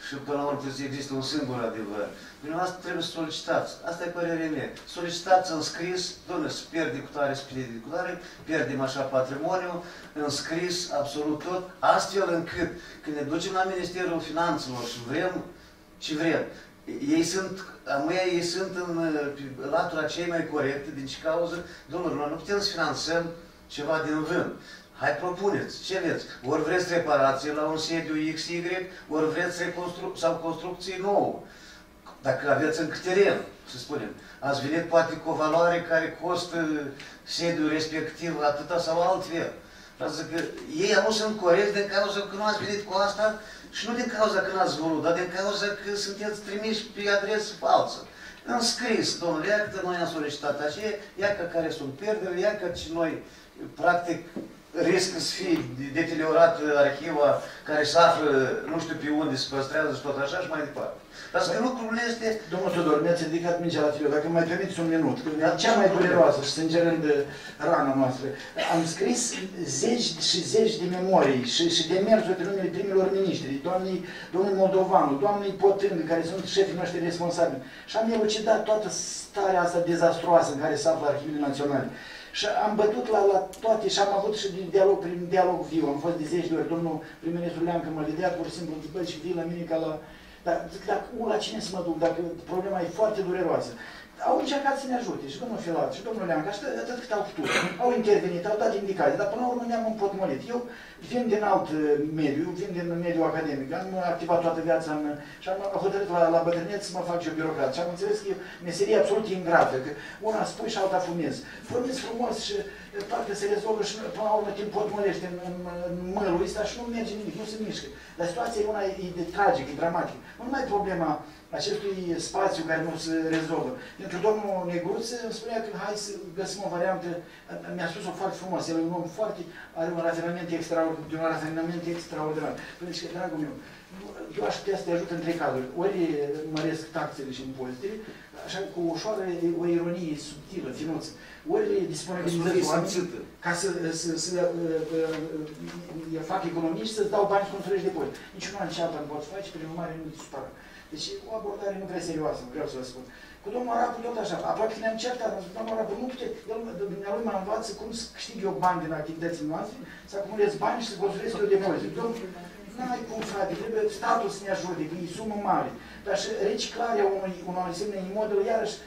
și până la urmă există un singur adevăr. Dumneavoastră trebuie să solicitați, asta e părerea mea, solicitați în scris, doamne, să pierde cu tare, să pierde cu tare, pierdem așa patrimoniu, în scris, absolut tot, astfel încât când ne ducem la Ministerul Finanțelor și vrem ce vrem, ei sunt, amâia ei sunt în uh, latura cei mai corecte, din ce cauză, domnule, noi nu putem să finanțăm ceva din vânt. Hai propuneți, ce vreți? Ori vreți reparație la un sediu XY, ori vreți reconstru- sau construcție nouă. Dacă aveți încă teren, să spunem, ați venit poate cu o valoare care costă sediul respectiv atâta sau altfel. Vreau să zic că ei nu sunt corecți din cauza că nu ați venit cu asta și nu din cauza că n-ați vrut, dar din cauza că sunteți trimiși pe adresă falsă. În scris, domnule, ia că noi am solicitat aceea, ia că care sunt pierderile, ia că și noi, practic, riscă să fie deteriorat arhiva care se află nu știu pe unde se păstrează și tot așa și mai departe. Dar să că lucrul este... Domnul Tudor, mi-ați ridicat mingea la tine, dacă mai permiteți un minut, că e cea mai dureroasă și sângerând rana noastră. Am scris zeci și zeci de memorii și, și demersuri pe numele primilor miniștri, doamnei, domnul Moldovanu, doamnei Potângă, care sunt șefii noștri responsabili. Și am elucidat toată starea asta dezastroasă în care se află arhivele naționale. Și am bătut la, la toate și am avut și dialog, prin dialog viu. Am fost de zeci de ori. Domnul prim-ministru Leancă mă vedea pur și simplu, bă, și vii la mine ca la... Dar zic, dacă, la cine să mă duc, dacă problema e foarte dureroasă. Au încercat să ne ajute și domnul Filat și domnul Leanca și atât cât au putut. Au intervenit, au dat indicații, dar până la urmă ne-am împotmolit. Eu vin din alt uh, mediu, vin din mediul academic, am activat toată viața în, și am hotărât la, la bătrânețe să mă fac și birocrat. Și am înțeles că e meserie absolut ingrată, că una spui și alta fumezi. Fumezi frumos și uh, parcă se rezolvă și până la urmă te împotmolești în, în, în mălul ăsta și nu merge nimic, nu se mișcă. Dar situația e una e de tragică, e dramatică. Nu numai problema acestui spațiu care nu se rezolvă. Pentru domnul Negruță îmi spunea că hai să găsim o variantă, mi-a spus-o foarte frumos, el e un om foarte, are un rafinament extraordinar, un rafinament extraordinar. Păi zice, dragul meu, eu aș putea să te ajut în trei cazuri. Ori măresc taxele și impozitele, așa cu o ușoară, o ironie subtilă, finuță. Ori disponibilizez oameni ca să, să, să, să uh, fac economii și să-ți dau bani să construiești depozit. Nici una, nici alta nu poți face, prin urmare nu te supără. Deci o abordare nu prea serioasă, vreau să vă spun. Cu domnul Arapu tot așa, aproape că ne-am certat, am spus, domnul Arapu, nu putea, el, dumnealui mă învață cum să câștig eu bani din activitățile noastre, să acumulez bani și să construiesc eu depozit. Domnul, n-ai cum, frate, trebuie statul să ne ajute, că e sumă mare. Dar și reciclarea unui, unui asemenea imodel, iarăși,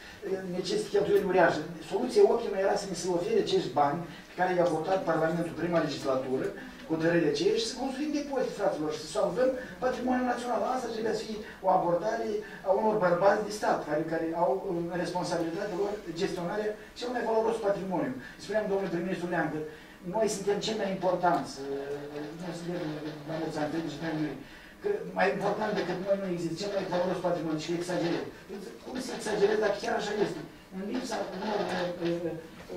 necesită cheltuieli uriașe. Soluția optimă era să ne se ofere acești bani pe care i-a votat Parlamentul prima legislatură, cu hotărârile aceea și să construim depozite, fraților, și să salvăm patrimoniul național. Asta trebuie să fie o abordare a unor bărbați de stat, care, care au responsabilitatea lor gestionarea cel mai valoros patrimoniu. Spuneam domnul prim-ministru Leancă, noi suntem cei mai importanți, nu suntem mai mulți ani, și mai că mai important decât noi nu există, cel mai valoros patrimoniu și exagerez. Cum se exagerez, dacă chiar așa este? În lipsa unor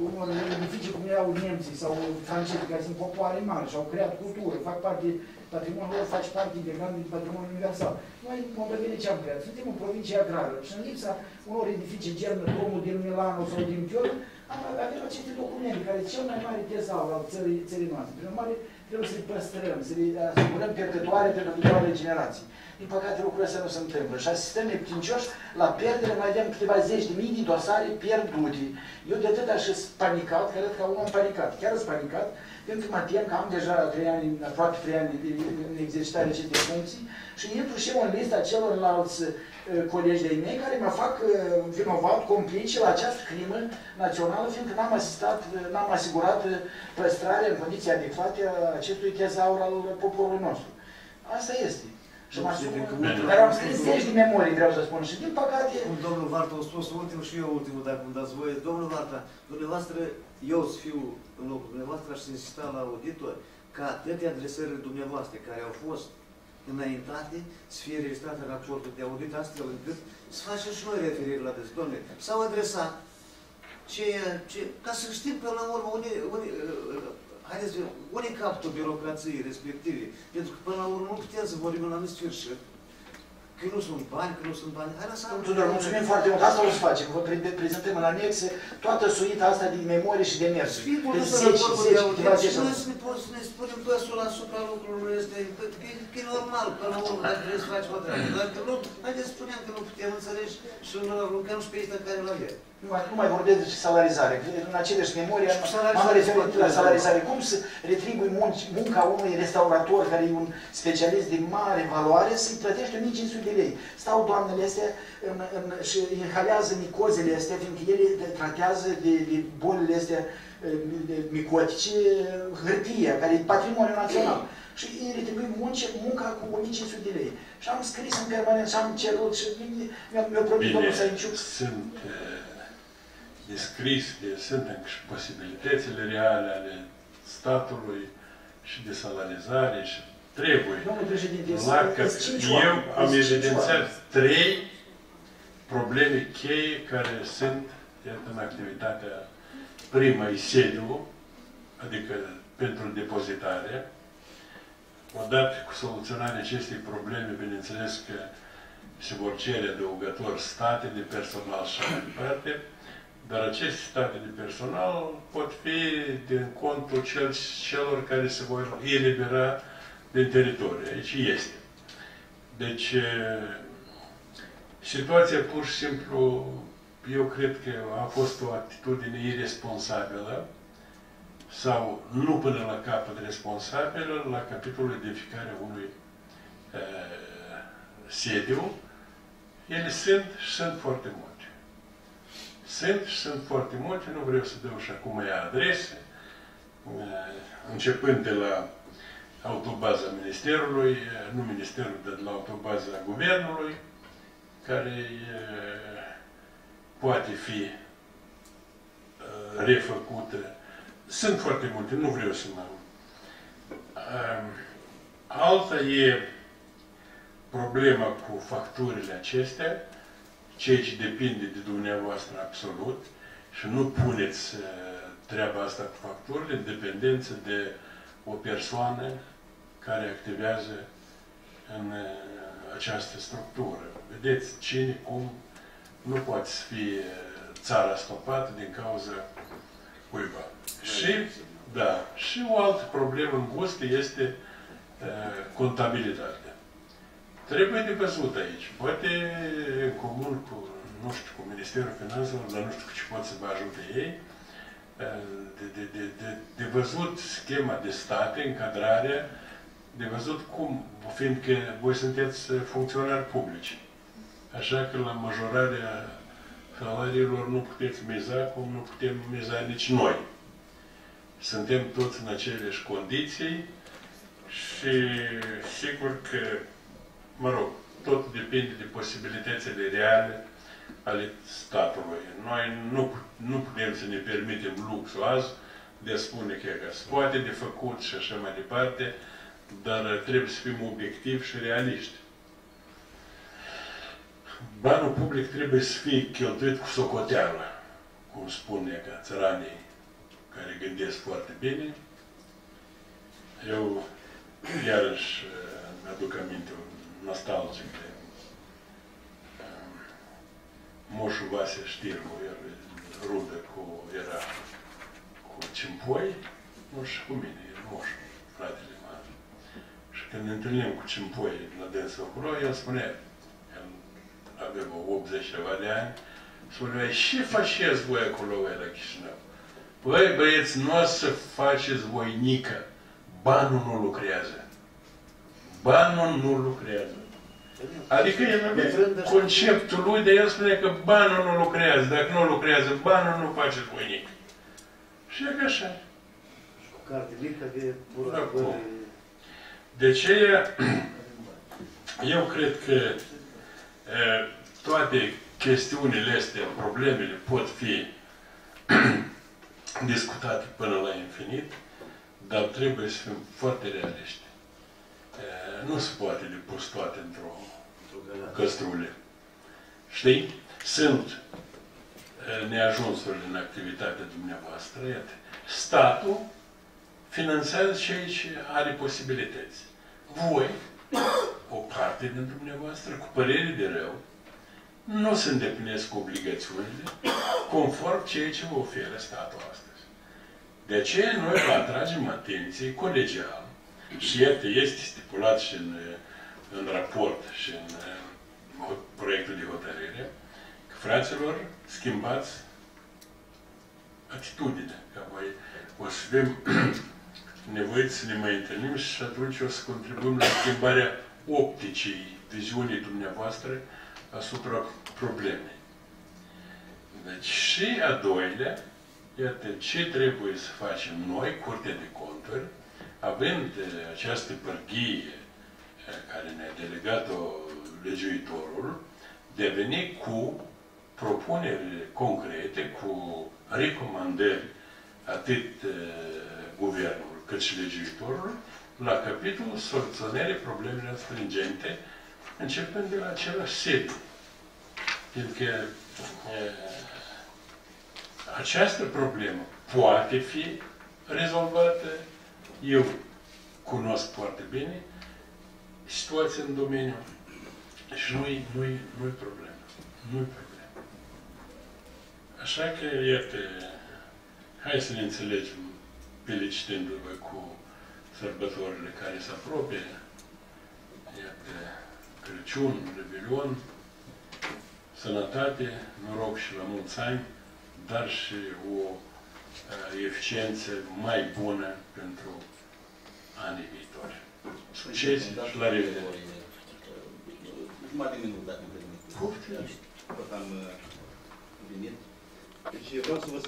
unor edificii cum erau nemții sau francezii, care sunt popoare mari și au creat cultură, fac parte patrimoniul lor face parte integrant din patrimoniul universal. Noi, moldovenii, ce am creat? Suntem în provincie agrară și în lipsa unor edificii gen drumul din Milano sau din Chior, am avem aceste documente care sunt cel mai mare tezaur al țării, țării noastre. Prin urmare, trebuie să le păstrăm, să le asigurăm perpetuare pentru viitoarele generații. Din păcate, lucrurile astea nu se întâmplă. Și asistăm neputincioși la pierdere, mai avem câteva zeci de mii de dosare pierdute. Eu de atât aș panicat, cred că un om panicat, chiar sunt panicat, pentru că mă tem că am deja trei ani, aproape trei ani în exercitare aceste funcții și intru și eu în lista celorlalți uh, colegi de mei care mă fac uh, vinovat, complice la această crimă națională, fiindcă n-am asistat, uh, n-am asigurat păstrarea în condiții adecvate a acestui tezaur al poporului nostru. Asta este. Și mă dar am scris zeci de memorii, vreau să spun, și din păcate... Cum domnul Varta a spus ultimul și eu ultimul, dacă îmi dați voie. Domnul Varta, dumneavoastră, eu să fiu în locul dumneavoastră, aș insista la auditor ca toate adresările dumneavoastră care au fost înaintate să fie registrate în raportul de audit, astfel încât să facem și noi referire la des. Domnule, s-au adresat ce, ce, ca să știm până la urmă unde, unde, haideți, unde capătă birocrației respective. Pentru că până la urmă nu putem să vorbim la nesfârșit că nu sunt bani, că nu sunt bani. Hai lăsăm. Tudor, mulțumim foarte mult. Asta o să facem. Vă prezentăm în anexe toată suita asta din memorie și de mers. Fii bun deci să raportul de audit și noi să ne, să ne spunem păsul asupra lucrurilor este, că, că e normal, până la urmă, dacă vrei să faci o treabă. Dar că nu, haideți să spunem că nu putem înțelege și nu aruncăm și pe ăsta care l-au nu mai, nu mai vorbesc de salarizare. În aceleași memorie m-am referit la salarizare. Cum să retribui munca unui restaurator care e un specialist de mare valoare să-i plătești 1500 de lei. Stau doamnele astea în, în, și inhalează micozele astea, fiindcă ele tratează de, de bolile astea de micotice hârtie, care e patrimoniu național. Și îi retribui munce, munca cu 1500 de lei. Și am scris în permanent și am cerut și mi-a promis domnul Săinciuc. Sunt descris, de, sunt și posibilitățile reale ale statului și de salarizare și trebuie. Domnul președinte, la că eu am evidențiat trei probleme cheie care sunt iată, în activitatea prima e sediul, adică pentru depozitare. Odată cu soluționarea acestei probleme, bineînțeles că se vor cere adăugători state de personal și mai departe, dar aceste state de personal pot fi din contul cel, celor care se vor elibera din teritoriu. Aici este. Deci, situația pur și simplu, eu cred că a fost o atitudine irresponsabilă sau nu până la capăt responsabilă la capitolul edificarea unui uh, sediu. Ele sunt și sunt foarte multe. Sunt și sunt foarte multe, nu vreau să dau și acum ea adrese, începând de la autobaza Ministerului, nu Ministerul, dar de la autobaza Guvernului, care poate fi refăcută. Sunt foarte multe, nu vreau să mă... Alta e problema cu facturile acestea, ceea ce depinde de dumneavoastră absolut și nu puneți uh, treaba asta cu facturile în dependență de o persoană care activează în uh, această structură. Vedeți cine, cum, nu poate să fie uh, țara stopată din cauza cuiva. Și, da, și o altă problemă îngustă este uh, contabilitatea. Trebuie de văzut aici. Poate în comun cu, nu știu, cu Ministerul Finanțelor, dar nu știu cu ce pot să vă ajute ei, de, de, de, de, de văzut schema de state, încadrarea, de văzut cum, fiindcă voi sunteți funcționari publici. Așa că la majorarea salariilor nu puteți miza cum nu putem miza nici noi. Suntem toți în aceleași condiții și sigur că mă rog, tot depinde de posibilitățile reale ale statului. Noi nu, nu putem să ne permitem luxul azi de a spune că se poate de făcut și așa mai departe, dar trebuie să fim obiectivi și realiști. Banul public trebuie să fie cheltuit cu socoteală, cum spune ca țăranii care gândesc foarte bine. Eu iarăși uh, mi-aduc aminte un nostalgic de uh, moșul Vase Știrgu, el rudă cu, era cu Cimpoi, nu și cu mine, e moșul, fratele mare. Și când ne întâlnim cu Cimpoi la dânsul acolo, el spunea, el avea vreo 80 ceva de ani, spunea, ce faceți voi acolo, voi la Chișinău? Băi, băieți, nu o să faceți voi nică. Banul nu lucrează. Banul nu lucrează. Adică el avea conceptul lui, de el spune că banul nu lucrează. Dacă nu lucrează banul, nu faceți voi nică. Și e că așa. Carte mică de pura Acum. De aceea, eu cred că e, toate chestiunile astea, problemele pot fi discutate până la infinit, dar trebuie să fim foarte realiști. E, Nu se poate de pus toate într-o căstrule. Știi? Sunt e, neajunsuri în activitatea dumneavoastră. Iată. Statul finanțează ceea ce are posibilități. Voi, o parte din dumneavoastră, cu părere de rău, nu se îndeplinesc obligațiunile conform ceea ce vă oferă statul astăzi. De aceea noi vă atragem atenție colegial și iată, este stipulat și în, în raport și în, în proiectul de hotărâre, că fraților, schimbați atitudinea, că voi o să avem nevoiți să ne mai întâlnim și atunci o să contribuim la schimbarea opticii viziunii dumneavoastră asupra problemei. Deci și a doilea, iată ce trebuie să facem noi, Curtea de Conturi, având eh, această pârghie eh, care ne-a delegat-o legiuitorul, de a veni cu propuneri concrete, cu recomandări atât uh, guvernul cât și legiuitorul la capitolul soluționării problemelor stringente, începând de la același sediu. Pentru că uh, această problemă poate fi rezolvată. Eu cunosc foarte bine situația în domeniu și nu-i nu nu problemă. Nu-i problemă. Așa că, iată, hai să ne înțelegem felicitându-vă cu sărbătorile care se apropie. Iată, Crăciun, Revelion, sănătate, noroc și la mulți ani, dar și o uh, eficiență mai bună pentru anii viitori. Succes și la revedere! Jumătate de minut, dacă îmi permiteți. Poftim. Tot am uh, venit. Deci vreau să vă